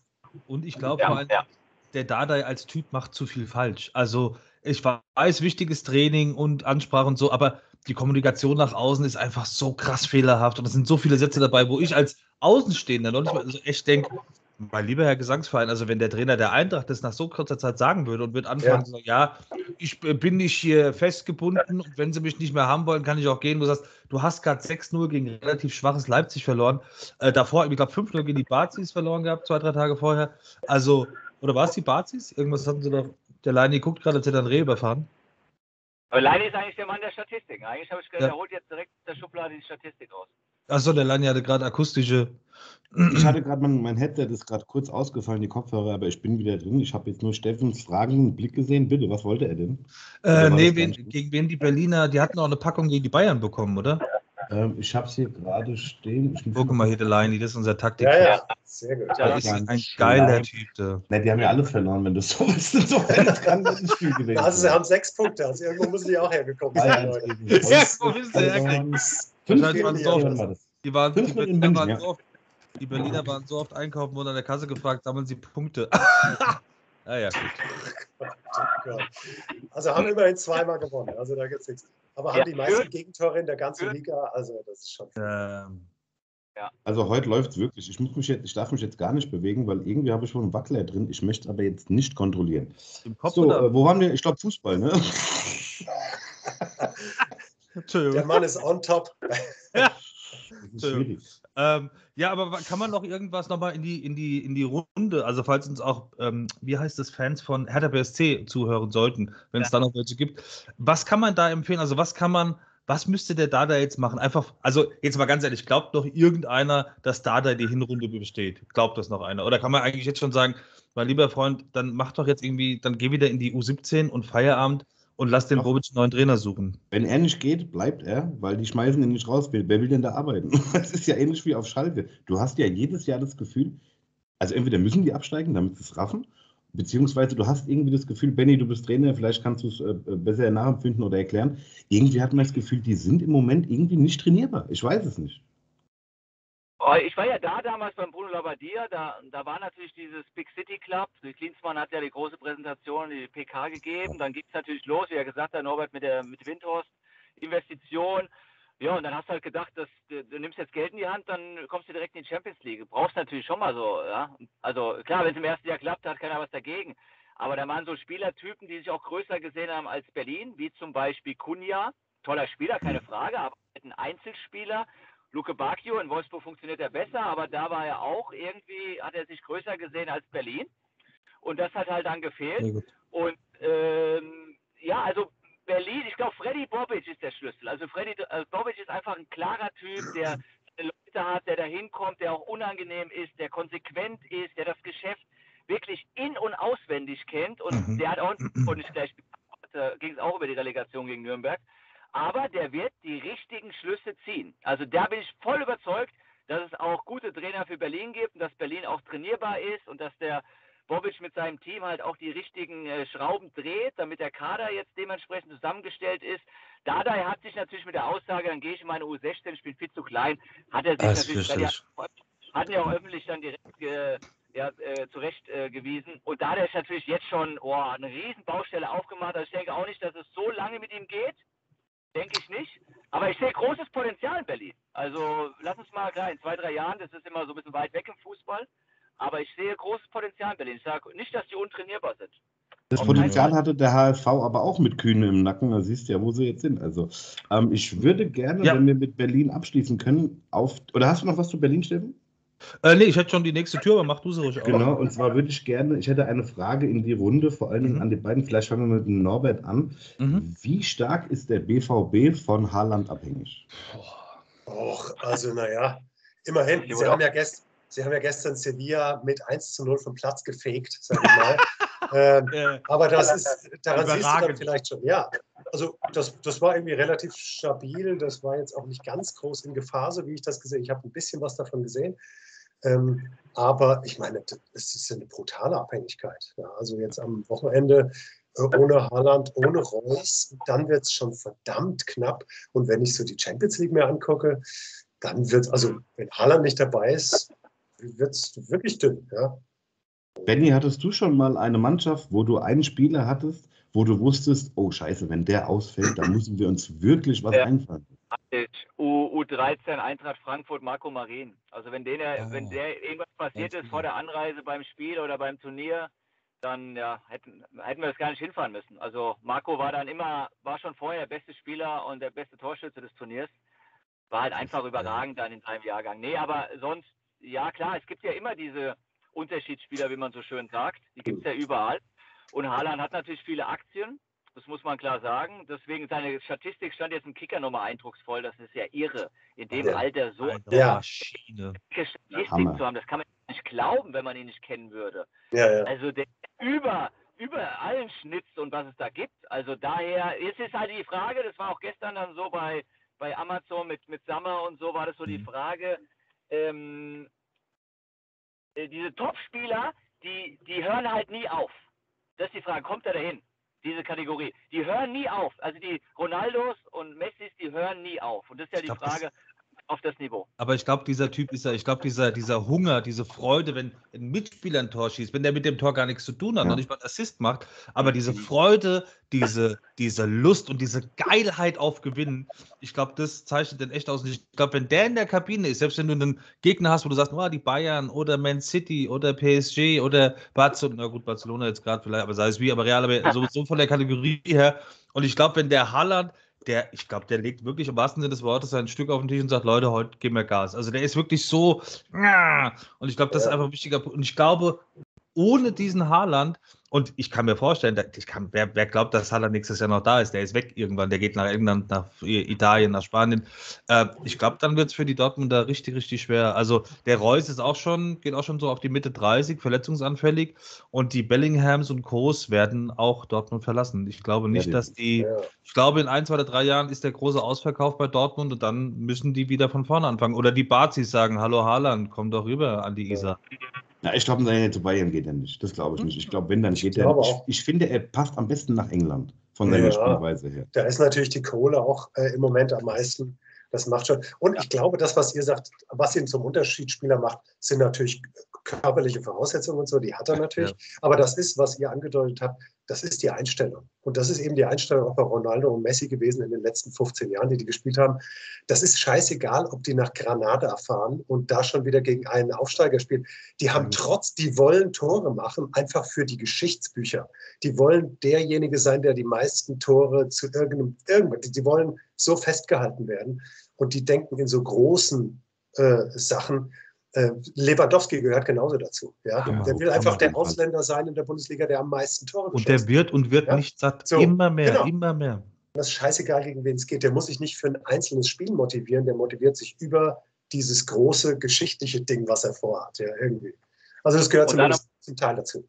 Und ich glaube, ja, ja. der Dardai als Typ macht zu viel falsch. Also ich weiß, wichtiges Training und Ansprache und so, aber die Kommunikation nach außen ist einfach so krass fehlerhaft und es sind so viele Sätze dabei, wo ich als Außenstehender noch nicht mal so echt denke, mein lieber Herr Gesangsverein, also wenn der Trainer der Eintracht das nach so kurzer Zeit sagen würde und wird anfangen ja. zu sagen, ja, ich bin nicht hier festgebunden und wenn sie mich nicht mehr haben wollen, kann ich auch gehen. Du sagst, du hast gerade 6-0 gegen relativ schwaches Leipzig verloren. Äh, davor, ich glaube, 5-0 gegen die Bazis verloren gehabt, zwei, drei Tage vorher. Also, oder war es die Bazis? Irgendwas hatten sie doch, der Leini guckt gerade, als hätte er ein Reh überfahren. Aber Leini ist eigentlich der Mann der Statistiken. Eigentlich habe ich gehört, ja. er holt jetzt direkt der Schublade die Statistik aus. Achso, der Leini hatte gerade akustische ich hatte gerade mein, mein Headset ist gerade kurz ausgefallen, die Kopfhörer, aber ich bin wieder drin. Ich habe jetzt nur Steffens fragenden Blick gesehen. Bitte, was wollte er denn? Äh, nee, wen, gegen wen die Berliner, die hatten auch eine Packung gegen die Bayern bekommen, oder? Ähm, ich habe es hier gerade stehen. Guck mal hier, der Leini, das ist unser Taktik. Ja, ja, sehr gut. Das ist ein geiler Typ. Da. Ne, die haben ja alle verloren, wenn du so bist. So kann das ein Spiel gewesen Also, sie haben sechs Punkte. Also, irgendwo müssen die auch hergekommen sein, Leute. Irgendwo müssen sie hergekommen. Die waren, die Berliner waren so oft die Berliner waren so oft einkaufen, wurden an der Kasse gefragt, sammeln sie Punkte. ah ja, gut. Also haben immerhin zweimal gewonnen. Also da gibt es nichts. Aber haben ja. die meisten Gegentore in der ganzen Liga. Also das ist schon. Ähm. Ja. Also heute läuft es wirklich. Ich, muss mich jetzt, ich darf mich jetzt gar nicht bewegen, weil irgendwie habe ich schon einen Wackler drin. Ich möchte aber jetzt nicht kontrollieren. Im Kopf so, oder? Äh, wo waren wir? Ich glaube Fußball, ne? Der Mann ist on top. ja. Ähm, ja, aber kann man noch irgendwas nochmal in die, in, die, in die Runde, also falls uns auch, ähm, wie heißt es, Fans von Hertha BSC zuhören sollten, wenn es ja. da noch welche gibt, was kann man da empfehlen? Also was kann man, was müsste der Dada jetzt machen? Einfach, also jetzt mal ganz ehrlich, glaubt noch irgendeiner, dass Dada die Hinrunde besteht? Glaubt das noch einer? Oder kann man eigentlich jetzt schon sagen, mein lieber Freund, dann mach doch jetzt irgendwie, dann geh wieder in die U17 und Feierabend und lass den Bobic einen neuen Trainer suchen. Wenn er nicht geht, bleibt er, weil die schmeißen ihn nicht raus. Wer will denn da arbeiten? Das ist ja ähnlich wie auf Schalke. Du hast ja jedes Jahr das Gefühl, also entweder müssen die absteigen, damit sie es raffen, beziehungsweise du hast irgendwie das Gefühl, Benny, du bist Trainer, vielleicht kannst du es äh, besser nachempfinden oder erklären. Irgendwie hat man das Gefühl, die sind im Moment irgendwie nicht trainierbar. Ich weiß es nicht. Oh, ich war ja da damals beim Bruno Labbadia, da, da war natürlich dieses Big City Club. Klinsmann hat ja die große Präsentation, die PK gegeben. Dann ging es natürlich los, wie er gesagt hat, Norbert mit der mit Windhorst, Investition. Ja, und dann hast du halt gedacht, dass, du, du, nimmst jetzt Geld in die Hand, dann kommst du direkt in die Champions League. Brauchst natürlich schon mal so, ja. Also klar, wenn es im ersten Jahr klappt, hat keiner was dagegen. Aber da waren so Spielertypen, die sich auch größer gesehen haben als Berlin, wie zum Beispiel Kunja. Toller Spieler, keine Frage, aber ein Einzelspieler Luke Bacchio in Wolfsburg funktioniert er besser, aber da war er auch irgendwie, hat er sich größer gesehen als Berlin. Und das hat halt dann gefehlt. Und ähm, ja, also Berlin, ich glaube, Freddy Bobic ist der Schlüssel. Also Freddy also Bobic ist einfach ein klarer Typ, der Leute hat, der da hinkommt, der auch unangenehm ist, der konsequent ist, der das Geschäft wirklich in- und auswendig kennt. Und mhm. der hat auch und ich gleich ging es auch über die Relegation gegen Nürnberg aber der wird die richtigen Schlüsse ziehen. Also da bin ich voll überzeugt, dass es auch gute Trainer für Berlin gibt und dass Berlin auch trainierbar ist und dass der Bobic mit seinem Team halt auch die richtigen äh, Schrauben dreht, damit der Kader jetzt dementsprechend zusammengestellt ist. Dadei hat sich natürlich mit der Aussage, dann gehe ich in meine U16, ich bin viel zu klein, hat er sich das natürlich, hat er auch öffentlich dann direkt äh, ja, äh, zurechtgewiesen. Äh, und da hat er natürlich jetzt schon oh, eine riesen Baustelle aufgemacht. Also ich denke auch nicht, dass es so lange mit ihm geht. Denke ich nicht. Aber ich sehe großes Potenzial in Berlin. Also lass uns mal klar, in zwei, drei Jahren, das ist immer so ein bisschen weit weg im Fußball. Aber ich sehe großes Potenzial in Berlin. Ich sage nicht, dass die untrainierbar sind. Das Potenzial hatte der HSV aber auch mit Kühne im Nacken. Da siehst du ja, wo sie jetzt sind. Also ähm, ich würde gerne, ja. wenn wir mit Berlin abschließen können, auf. Oder hast du noch was zu Berlin, Steffen? Äh, nee, ich hätte schon die nächste Tür, aber mach du sie ruhig auf. Genau, und zwar würde ich gerne, ich hätte eine Frage in die Runde, vor allen Dingen mhm. an die beiden. Vielleicht fangen wir mit Norbert an. Mhm. Wie stark ist der BVB von Haaland abhängig? Och, also naja, immerhin. Sie haben, ja gest, Sie haben ja gestern Sevilla mit 1 zu 0 vom Platz gefegt, sag ich mal. ähm, aber das ist, daran siehst du dann vielleicht schon, ja. Also das, das war irgendwie relativ stabil. Das war jetzt auch nicht ganz groß in Gefahr, so wie ich das gesehen habe. Ich habe ein bisschen was davon gesehen. Ähm, aber ich meine, es ist eine brutale Abhängigkeit. Ja, also jetzt am Wochenende äh, ohne Haaland, ohne Reus, dann wird es schon verdammt knapp. Und wenn ich so die Champions League mir angucke, dann wird also wenn Haaland nicht dabei ist, wird es wirklich dünn. Ja. Benny, hattest du schon mal eine Mannschaft, wo du einen Spieler hattest, wo du wusstest, oh Scheiße, wenn der ausfällt, dann müssen wir uns wirklich was ja. einfallen? U, U13 Eintracht Frankfurt Marco Marin. Also wenn, den, oh. wenn der irgendwas passiert ist vor der Anreise beim Spiel oder beim Turnier, dann ja, hätten, hätten wir das gar nicht hinfahren müssen. Also Marco war dann immer, war schon vorher der beste Spieler und der beste Torschütze des Turniers. War halt einfach überragend dann in seinem Jahrgang. Nee, aber sonst, ja klar, es gibt ja immer diese Unterschiedsspieler, wie man so schön sagt. Die gibt es ja überall. Und Haaland hat natürlich viele Aktien. Das muss man klar sagen. Deswegen seine Statistik stand jetzt im Kicker nochmal eindrucksvoll. Das ist ja irre, in dem ja. Alter so eine Maschine. Statistik zu haben. Das kann man nicht glauben, wenn man ihn nicht kennen würde. Ja, ja. Also der über über allen Schnitz und was es da gibt. Also daher, jetzt ist halt die Frage, das war auch gestern dann so bei, bei Amazon mit, mit Summer und so, war das so mhm. die Frage, ähm, äh, diese Top-Spieler, die, die hören halt nie auf. Das ist die Frage, kommt er dahin? Diese Kategorie. Die hören nie auf. Also die Ronaldos und Messis, die hören nie auf. Und das ist ja die glaub, Frage auf das Niveau. Aber ich glaube, dieser Typ ist ja, ich glaube, dieser, dieser Hunger, diese Freude, wenn ein Mitspieler ein Tor schießt, wenn der mit dem Tor gar nichts zu tun hat, ja. noch nicht mal einen Assist macht, aber diese. Freude, diese, diese Lust und diese Geilheit auf Gewinnen, ich glaube, das zeichnet den echt aus. Und ich glaube, wenn der in der Kabine ist, selbst wenn du einen Gegner hast, wo du sagst, oh, die Bayern oder Man City oder PSG oder Barcelona, na gut, Barcelona jetzt gerade vielleicht, aber sei es wie, aber Real, aber so, so von der Kategorie her. Und ich glaube, wenn der Haaland der, ich glaube, der legt wirklich im wahrsten Sinne des Wortes sein Stück auf den Tisch und sagt, Leute, heute geben wir Gas. Also der ist wirklich so, und ich glaube, das ist einfach ein wichtiger Punkt. Und ich glaube, ohne diesen Haaland und ich kann mir vorstellen, kann, wer, wer, glaubt, dass Salah nächstes Jahr noch da ist, der ist weg irgendwann, der geht nach England, nach Italien, nach Spanien. Äh, ich glaube, dann wird es für die Dortmunder richtig, richtig schwer. Also der Reus ist auch schon, geht auch schon so auf die Mitte 30, verletzungsanfällig. Und die Bellinghams und Coes werden auch Dortmund verlassen. Ich glaube nicht, dass die, ich glaube, in ein, zwei oder drei Jahren ist der große Ausverkauf bei Dortmund und dann müssen die wieder von vorne anfangen. Oder die Bazis sagen, hallo Haaland, komm doch rüber an die Isar. Ja. Ja, ich glaube, seine zu Bayern geht er nicht. Das glaube ich nicht. Ich glaube, wenn, dann geht er. Ich, ich, finde, er passt am besten nach England von seiner ja, Spielweise her. Da ist natürlich die Kohle auch äh, im Moment am meisten. Das macht schon. Und ich glaube, das, was ihr sagt, was ihn zum Unterschiedsspieler macht, sind natürlich körperliche Voraussetzungen und so, die hat er natürlich. Ja. Aber das ist, was ihr angedeutet habt, das ist die Einstellung. Und das ist eben die Einstellung auch bei Ronaldo und Messi gewesen in den letzten 15 Jahren, die die gespielt haben. Das ist scheißegal, ob die nach Granada fahren und da schon wieder gegen einen Aufsteiger spielen. Die haben mhm. trotz, die wollen Tore machen, einfach für die Geschichtsbücher. Die wollen derjenige sein, der die meisten Tore zu irgendeinem, irgendwann, die, die wollen so festgehalten werden. Und die denken in so großen äh, Sachen, äh, Lewandowski gehört genauso dazu. Ja? ja der will einfach der Ausländer sein in der Bundesliga, der am meisten Tore Und der wird und wird ja? nicht satt. So, immer mehr, genau. immer mehr. Das ist scheißegal, gegen wen es geht. Der muss sich nicht für ein einzelnes Spiel motivieren, der motiviert sich über dieses große geschichtliche Ding, was er vorhat. Ja, irgendwie. Also das gehört zumindest noch, zum Teil dazu.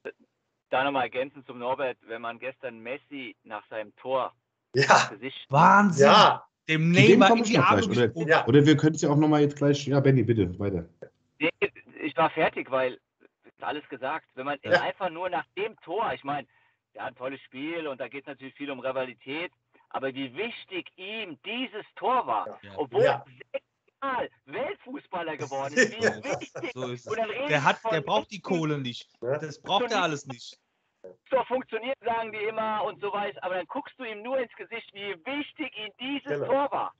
Da nochmal ergänzend zum Norbert, wenn man gestern Messi nach seinem Tor ja. Wahnsinn! Ja. Dem Neymar in die Arme oder, ja. oder wir können es ja auch nochmal jetzt gleich, ja Benny, bitte, weiter. Ich war fertig, weil ist alles gesagt. Wenn man ja. einfach nur nach dem Tor, ich meine, ja, ein tolles Spiel und da geht es natürlich viel um Rivalität, aber wie wichtig ihm dieses Tor war, ja. obwohl ja. sechsmal Weltfußballer geworden ist. Wie wichtig. so ist der, hat, der braucht die Kohle nicht. Das braucht er alles nicht. So funktioniert, sagen die immer und so weiter, aber dann guckst du ihm nur ins Gesicht, wie wichtig ihm dieses genau. Tor war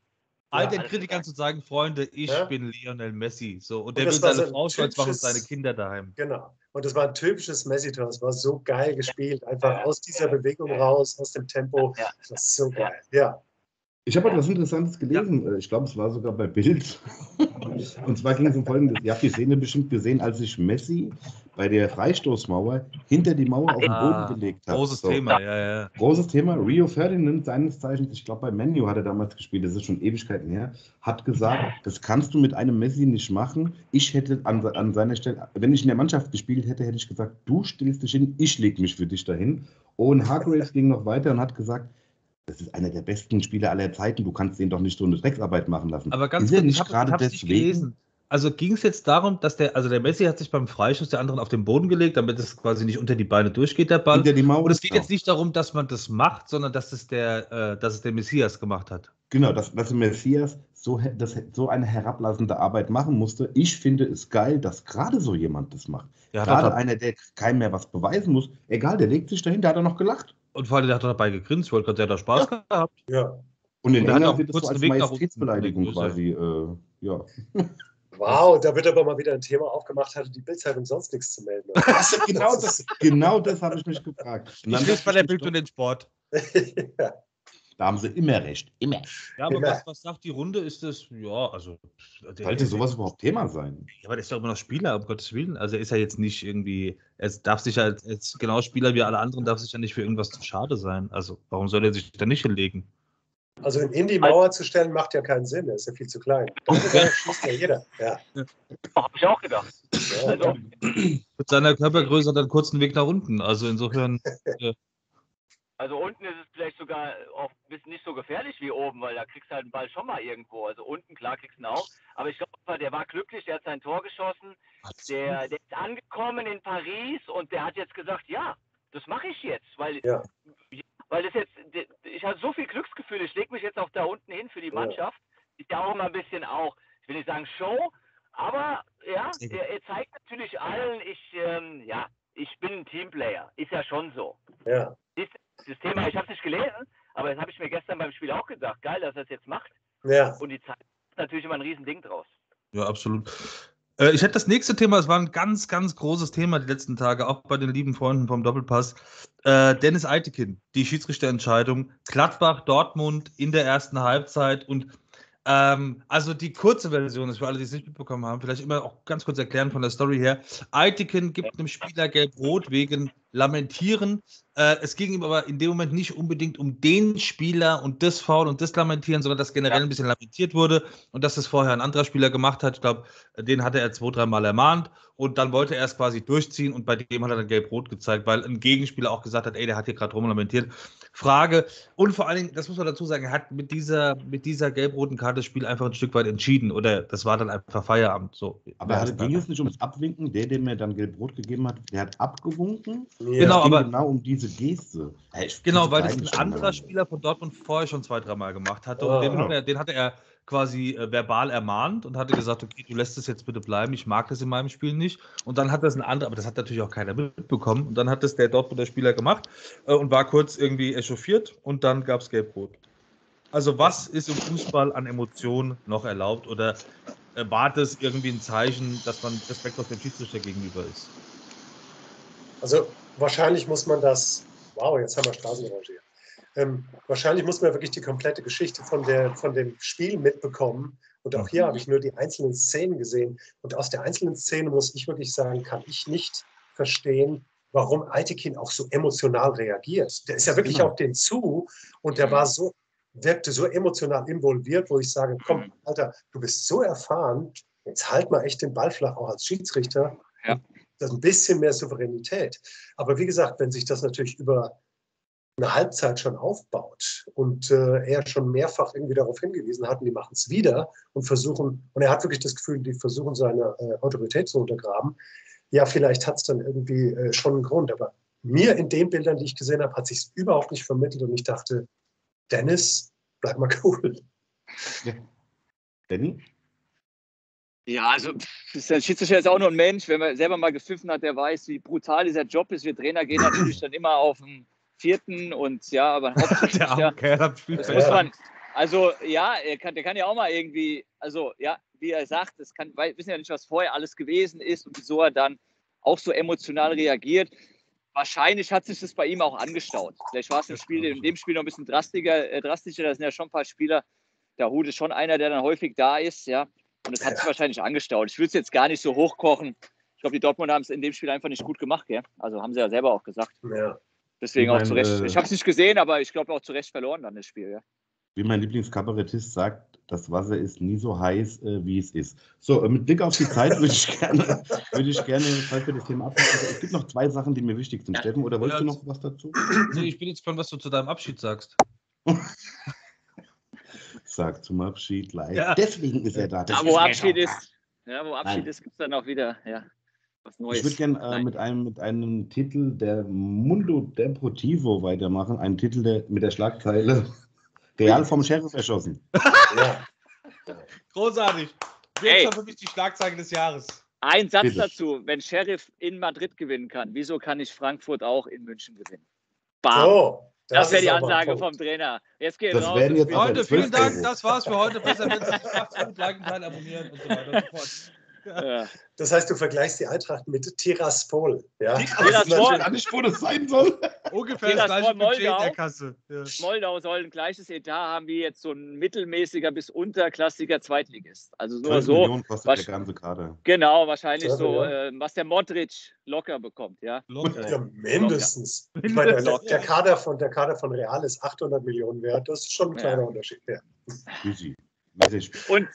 all den Kritikern zu sagen, Freunde, ich ja? bin Lionel Messi. So, und, und der will seine so Frau stolz machen und seine Kinder daheim. Genau. Und das war ein typisches Messi-Tor. Es war so geil gespielt. Einfach aus dieser Bewegung raus, aus dem Tempo. Das war so geil. Ja. Ich habe etwas Interessantes gelesen. Ja. Äh, ich glaube, es war sogar bei Bild. Und zwar ging es um Folgendes. Ihr habt die Szene bestimmt gesehen, als sich Messi bei der Freistoßmauer hinter die Mauer auf den ah, Boden gelegt hat. Großes so. Thema, ja, ja. Großes Thema. Rio Ferdinand, seines Zeichens, ich glaube bei Menu hat er damals gespielt, das ist schon Ewigkeiten her, hat gesagt, das kannst du mit einem Messi nicht machen. Ich hätte an, an seiner Stelle, wenn ich in der Mannschaft gespielt hätte, hätte ich gesagt, du stellst dich hin, ich leg mich für dich dahin. Und Hargraves ging noch weiter und hat gesagt, das ist einer der besten Spieler aller Zeiten. Du kannst den doch nicht so eine Drecksarbeit machen lassen. Aber ganz kurz, nicht gerade deswegen. Gelesen. Also ging es jetzt darum, dass der, also der Messi hat sich beim Freischuss der anderen auf den Boden gelegt, damit es quasi nicht unter die Beine durchgeht, der Ball. Die Mauer, Und es geht genau. jetzt nicht darum, dass man das macht, sondern dass es der, äh, dass es der Messias gemacht hat. Genau, dass, dass der Messias so, das, so eine herablassende Arbeit machen musste. Ich finde es geil, dass gerade so jemand das macht. Ja, gerade einer, der keinem mehr was beweisen muss. Egal, der legt sich dahin, der hat er noch gelacht. Und vor allem, der hat dabei gegrinst, weil der hat da Spaß ja. gehabt. Ja. Und in England wird das so als Majestätsbeleidigung quasi, äh, ja. Wow, da wird aber mal wieder ein Thema aufgemacht, hatte die Bildzeitung sonst nichts zu melden. genau das, genau das habe ich mich gefragt. ich lese bei der Bild und den Sport. ja. Da haben sie immer recht. Immer. Ja, aber immer. Was, was sagt die Runde? Ist das, ja, also. Sollte sowas überhaupt Thema sein? Ja, aber der ist doch immer noch Spieler, um Gottes Willen. Also er ist ja jetzt nicht irgendwie, er darf sich halt, als genau Spieler wie alle anderen, darf sich ja nicht für irgendwas zu schade sein. Also warum soll er sich da nicht hinlegen? Also in die Mauer zu stellen, macht ja keinen Sinn, er ist ja viel zu klein. Das schießt ja jeder. Ja. Habe ich auch gedacht. Ja, also. Mit seiner Körpergröße hat er einen kurzen Weg nach unten. Also insofern. Ja. Also unten ist es vielleicht sogar auch ein bisschen nicht so gefährlich wie oben, weil da kriegst du halt den Ball schon mal irgendwo. Also unten, klar, kriegst du ihn auch. Aber ich glaube, der war glücklich, der hat sein Tor geschossen. Der, der ist angekommen in Paris und der hat jetzt gesagt, ja, das mache ich jetzt, weil, ja. Weil das jetzt, ich habe so viel Glücksgefühl, ich lege mich jetzt auch da unten hin für die Mannschaft. Ist ja auch immer ein bisschen auch, ich will nicht sagen Show, aber ja, er, er zeigt natürlich allen, ich, ähm, ja, ich bin ein Teamplayer. Ist ja schon so. Ja. Ist, das Thema, ich habe es nicht gelesen, aber das habe ich mir gestern beim Spiel auch gedacht. Geil, dass er es jetzt macht. Ja. Und die Zeit ist natürlich immer ein Riesending draus. Ja, absolut. Äh, ich hätte das nächste Thema, es war ein ganz, ganz großes Thema die letzten Tage, auch bei den lieben Freunden vom Doppelpass. Äh, Dennis Eitekin, die Schiedsrichterentscheidung, Gladbach, Dortmund in der ersten Halbzeit und ähm, also die kurze Version ist für alle, die es nicht mitbekommen haben, vielleicht immer auch ganz kurz erklären von der Story her. Eitekin gibt einem Spieler gelb-rot wegen Lamentieren. Äh, es ging ihm aber in dem Moment nicht unbedingt um den Spieler und das Foul und das Lamentieren, sondern dass generell ein bisschen lamentiert wurde und dass das vorher ein anderer Spieler gemacht hat. Ich glaube, den hatte er zwei, dreimal ermahnt und dann wollte er es quasi durchziehen und bei dem hat er dann gelb-rot gezeigt, weil ein Gegenspieler auch gesagt hat, ey, der hat hier gerade rumlamentiert. Frage. Und vor allen Dingen, das muss man dazu sagen, er hat mit dieser, mit dieser gelb-roten Karte das Spiel einfach ein Stück weit entschieden oder das war dann einfach Feierabend. So. Aber ging es nicht ums Abwinken? Der, der mir dann gelb-rot gegeben hat, der hat abgewunken? Ja. Genau, aber genau um diese Geste. Hey, genau, weil das ein anderer Spieler von Dortmund vorher schon zwei, dreimal gemacht hatte. Oh, und den, oh. hat er, den hatte er quasi äh, verbal ermahnt und hatte gesagt, okay, du lässt es jetzt bitte bleiben, ich mag das in meinem Spiel nicht. Und dann hat das ein anderer, aber das hat natürlich auch keiner mitbekommen. Und dann hat das der Dortmunder Spieler gemacht äh, und war kurz irgendwie echauffiert und dann gab es Gelb-Rot. Also was ist im Fußball an Emotionen noch erlaubt oder war das irgendwie ein Zeichen, dass man Respekt auf dem Schiedsrichter gegenüber ist? Also wahrscheinlich muss man das, wow, jetzt haben wir Straßengeräusche hier. Ähm, wahrscheinlich muss man wirklich die komplette Geschichte von, der, von dem Spiel mitbekommen. Und auch hier mhm. habe ich nur die einzelnen Szenen gesehen. Und aus der einzelnen Szene muss ich wirklich sagen, kann ich nicht verstehen, warum Altekin auch so emotional reagiert. Der ist ja wirklich genau. auf den zu und der war so, wirkte so emotional involviert, wo ich sage, komm, mhm. Alter, du bist so erfahren, jetzt halt mal echt den Ball flach, auch als Schiedsrichter. Ja. Das ein bisschen mehr Souveränität. Aber wie gesagt, wenn sich das natürlich über eine Halbzeit schon aufbaut und äh, er schon mehrfach irgendwie darauf hingewiesen hat, und die machen es wieder und versuchen, und er hat wirklich das Gefühl, die versuchen seine äh, Autorität zu untergraben. Ja, vielleicht hat es dann irgendwie äh, schon einen Grund, aber mir in den Bildern, die ich gesehen habe, hat sich überhaupt nicht vermittelt und ich dachte, Dennis, bleib mal cool. Ja. Danny? Ja, also der Schiedsrichter ist auch nur ein Mensch. Wenn man selber mal gepfiffen hat, der weiß, wie brutal dieser Job ist. Wir Trainer gehen natürlich dann immer auf den vierten und ja, aber der Kerl hat das muss man, also ja, er kann, der kann ja auch mal irgendwie, also ja, wie er sagt, das kann, wir wissen ja nicht, was vorher alles gewesen ist und wieso er dann auch so emotional reagiert. Wahrscheinlich hat sich das bei ihm auch angestaut. Vielleicht war es im Spiel, in dem Spiel noch ein bisschen drastischer, äh, drastischer. Da sind ja schon ein paar Spieler. Der Hut ist schon einer, der dann häufig da ist, ja. Und das hat sich wahrscheinlich angestaut. Ich würde es jetzt gar nicht so hochkochen. Ich glaube, die Dortmund haben es in dem Spiel einfach nicht gut gemacht, gell? Also haben sie ja selber auch gesagt. Ja. Deswegen mein, auch zu Recht. Äh, ich habe es nicht gesehen, aber ich glaube auch zu Recht verloren dann das Spiel. Ja. Wie mein Lieblingskabarettist sagt, das Wasser ist nie so heiß, äh, wie es ist. So, äh, mit Blick auf die Zeit würde ich gerne, würde ich gerne Zeit für das Thema abschließen. Also, es gibt noch zwei Sachen, die mir wichtig sind. Ja. Steffen, oder wolltest ja, du noch was dazu? Nee, ich bin jetzt gespannt, was du zu deinem Abschied sagst. Sag zum Abschied leid. Ja. Deswegen ist er da. Das ja, wo Abschied ist, ja, wo Abschied Nein. ist, gibt es dann auch wieder, ja was Neues. Ich würde gerne äh, mit, einem, mit einem Titel der Mundo Deportivo weitermachen. Ein Titel der, mit der Schlagzeile Real vom Sheriff erschossen. ja. Großartig. Jetzt schon für mich die Schlagzeile des Jahres. Ein Satz Bitte. dazu. Wenn Sheriff in Madrid gewinnen kann, wieso kann ich Frankfurt auch in München gewinnen? Bam. Oh. Das, das wäre die Ansage vom Trainer. Jetzt geht raus. Jetzt Leute, vielen Dank. Das war's für heute. Besser, wenn Sie sich macht's liken, teilen, abonnieren und so weiter und so fort. Das heißt, du vergleichst die Eintracht mit Tiraspol. Ja? Tiraspol. Das nicht, wo das sein soll. Ungefähr das gleiche Budget Moldau, der Kasse. Ja. Moldau soll ein gleiches Etat haben wie jetzt so ein mittelmäßiger bis unterklassiger Zweitligist. Also nur so. Millionen kostet der ganze Kader. Genau, wahrscheinlich so, äh, was der Modric locker bekommt. Ja, locker. ja mindestens. Locker. Ich meine, der, der, Kader von, der Kader von Real ist 800 Millionen wert. Das ist schon ein kleiner ja. Unterschied. Ja. Und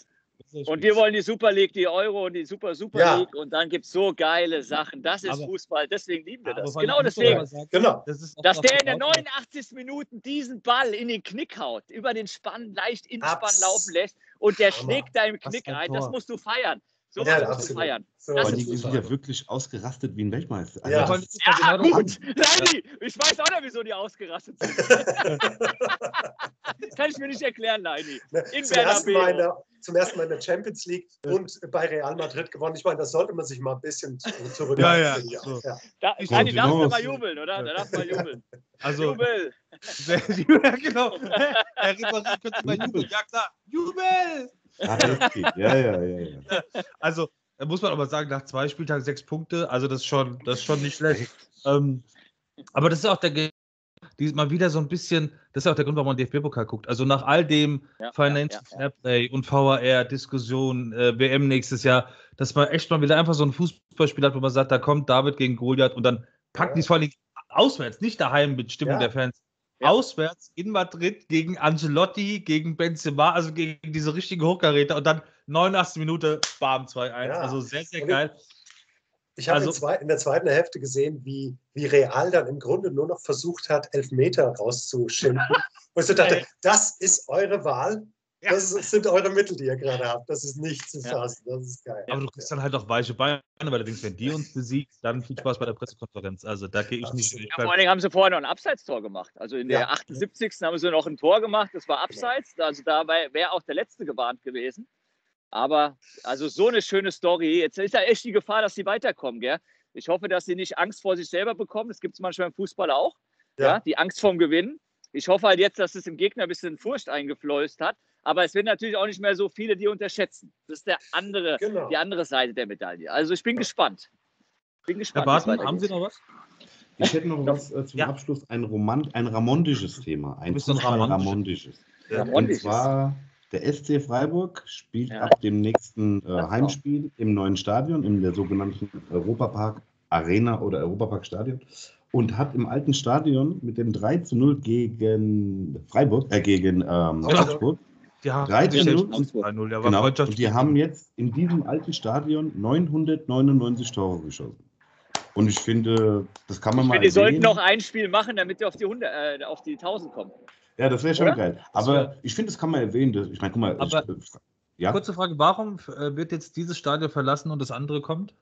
und wir wollen die Super League, die Euro und die Super Super ja. League und dann gibt es so geile Sachen. Das ist aber, Fußball, deswegen lieben wir das. Genau deswegen. Sagt, genau. Das dass der in der 89. Minute diesen Ball in den Knick haut, über den Spann leicht in den Spann laufen lässt und der schlägt da im Knick ein, das musst du feiern. So ja, musst du feiern. So das die sind ja wirklich ausgerastet wie ein Weltmeister. Also ja, ja genau gut. Lani, ich weiß auch nicht, wieso die ausgerastet sind. Kann ich mir nicht erklären, Leini. Ne, zum, ersten Mal in der, zum ersten Mal in der Champions League und bei Real Madrid gewonnen. Ich meine, das sollte man sich mal ein bisschen zurück. ja, ja. So. ja. Da, Leini, darfst du mal jubeln, oder? Da darfst du mal jubeln. Also, Jubel! ja, genau. Herr Ribéry, könnte mal jubeln. Ja, klar. Jubel! Ja, ja, ja, ja. Also, da muss man aber sagen, nach zwei Spieltagen sechs Punkte, also das ist schon, das ist schon nicht schlecht. ähm, aber das ist auch der die mal wieder so ein bisschen, das ist auch der Grund, warum man DFB-Pokal guckt. Also nach all dem ja, Financial ja, ja, Fairplay und VAR-Diskussion, äh, WM nächstes Jahr, dass man echt mal wieder einfach so ein Fußballspiel hat, wo man sagt, da kommt David gegen Goliath und dann packt die es vor allem auswärts, nicht daheim mit Stimmung der Fans. Auswärts in Madrid gegen Angelotti, gegen Benzema, also gegen diese richtigen Hochkaräter und dann 89 Minute, bam, 2-1. Also sehr, sehr geil. Ich habe also, in, der zweiten Hälfte gesehen, wie, wie Real dann im Grunde nur noch versucht hat, Elfmeter rauszuschimpfen. Und ich dachte, das ist eure Wahl. Ja. Das sind eure Mittel, die ihr gerade habt. Das ist nicht zu fassen. Das ist geil. Aber du kriegst dann halt auch weiche Beine, weil du denkst, wenn die uns besiegt, dann viel Spaß bei der Pressekonferenz. Also da gehe ich das nicht. Ja, vor allen Dingen haben sie vorher noch ein Abseitstor gemacht. Also in der ja. 78. haben sie noch ein Tor gemacht. Das war Abseits. Also dabei wäre auch der Letzte gewarnt gewesen. Aber also so eine schöne Story. Jetzt ist ja echt die Gefahr, dass sie weiterkommen, gell? Ich hoffe, dass sie nicht Angst vor sich selber bekommen. Das gibt es manchmal im Fußball auch. Ja. ja. Die Angst vorm Gewinnen. Ich hoffe halt jetzt, dass es dem Gegner ein bisschen Furcht eingeflößt hat. Aber es werden natürlich auch nicht mehr so viele, die unterschätzen. Das ist der andere, genau. die andere Seite der Medaille. Also ich bin gespannt. Bin gespannt. Herr Barton, haben Sie noch was? Ich hätte noch was äh, zum ja. Abschluss, ein, Roman ein ramondisches Thema. Ein Ramondisches. Und zwar der SC Freiburg spielt ja. ab dem nächsten äh, Heimspiel im neuen Stadion, in der sogenannten Europapark Arena oder Europapark Stadion und hat im alten Stadion mit dem 3 zu 0 gegen Freiburg, äh, gegen ähm, Augsburg. Ja, 3 zu 0. Und, genau, und die haben jetzt in diesem alten Stadion 999 Tore geschossen. Und ich finde, das kann man ich mal. Finde, die sollten noch ein Spiel machen, damit wir auf die, 100, äh, auf die 1000 kommen. Ja, das wäre schon Oder? geil. Aber ich finde, das kann man erwähnen. Ich meine, guck mal. Aber ich, ja? Kurze Frage: Warum äh, wird jetzt dieses Stadion verlassen und das andere kommt?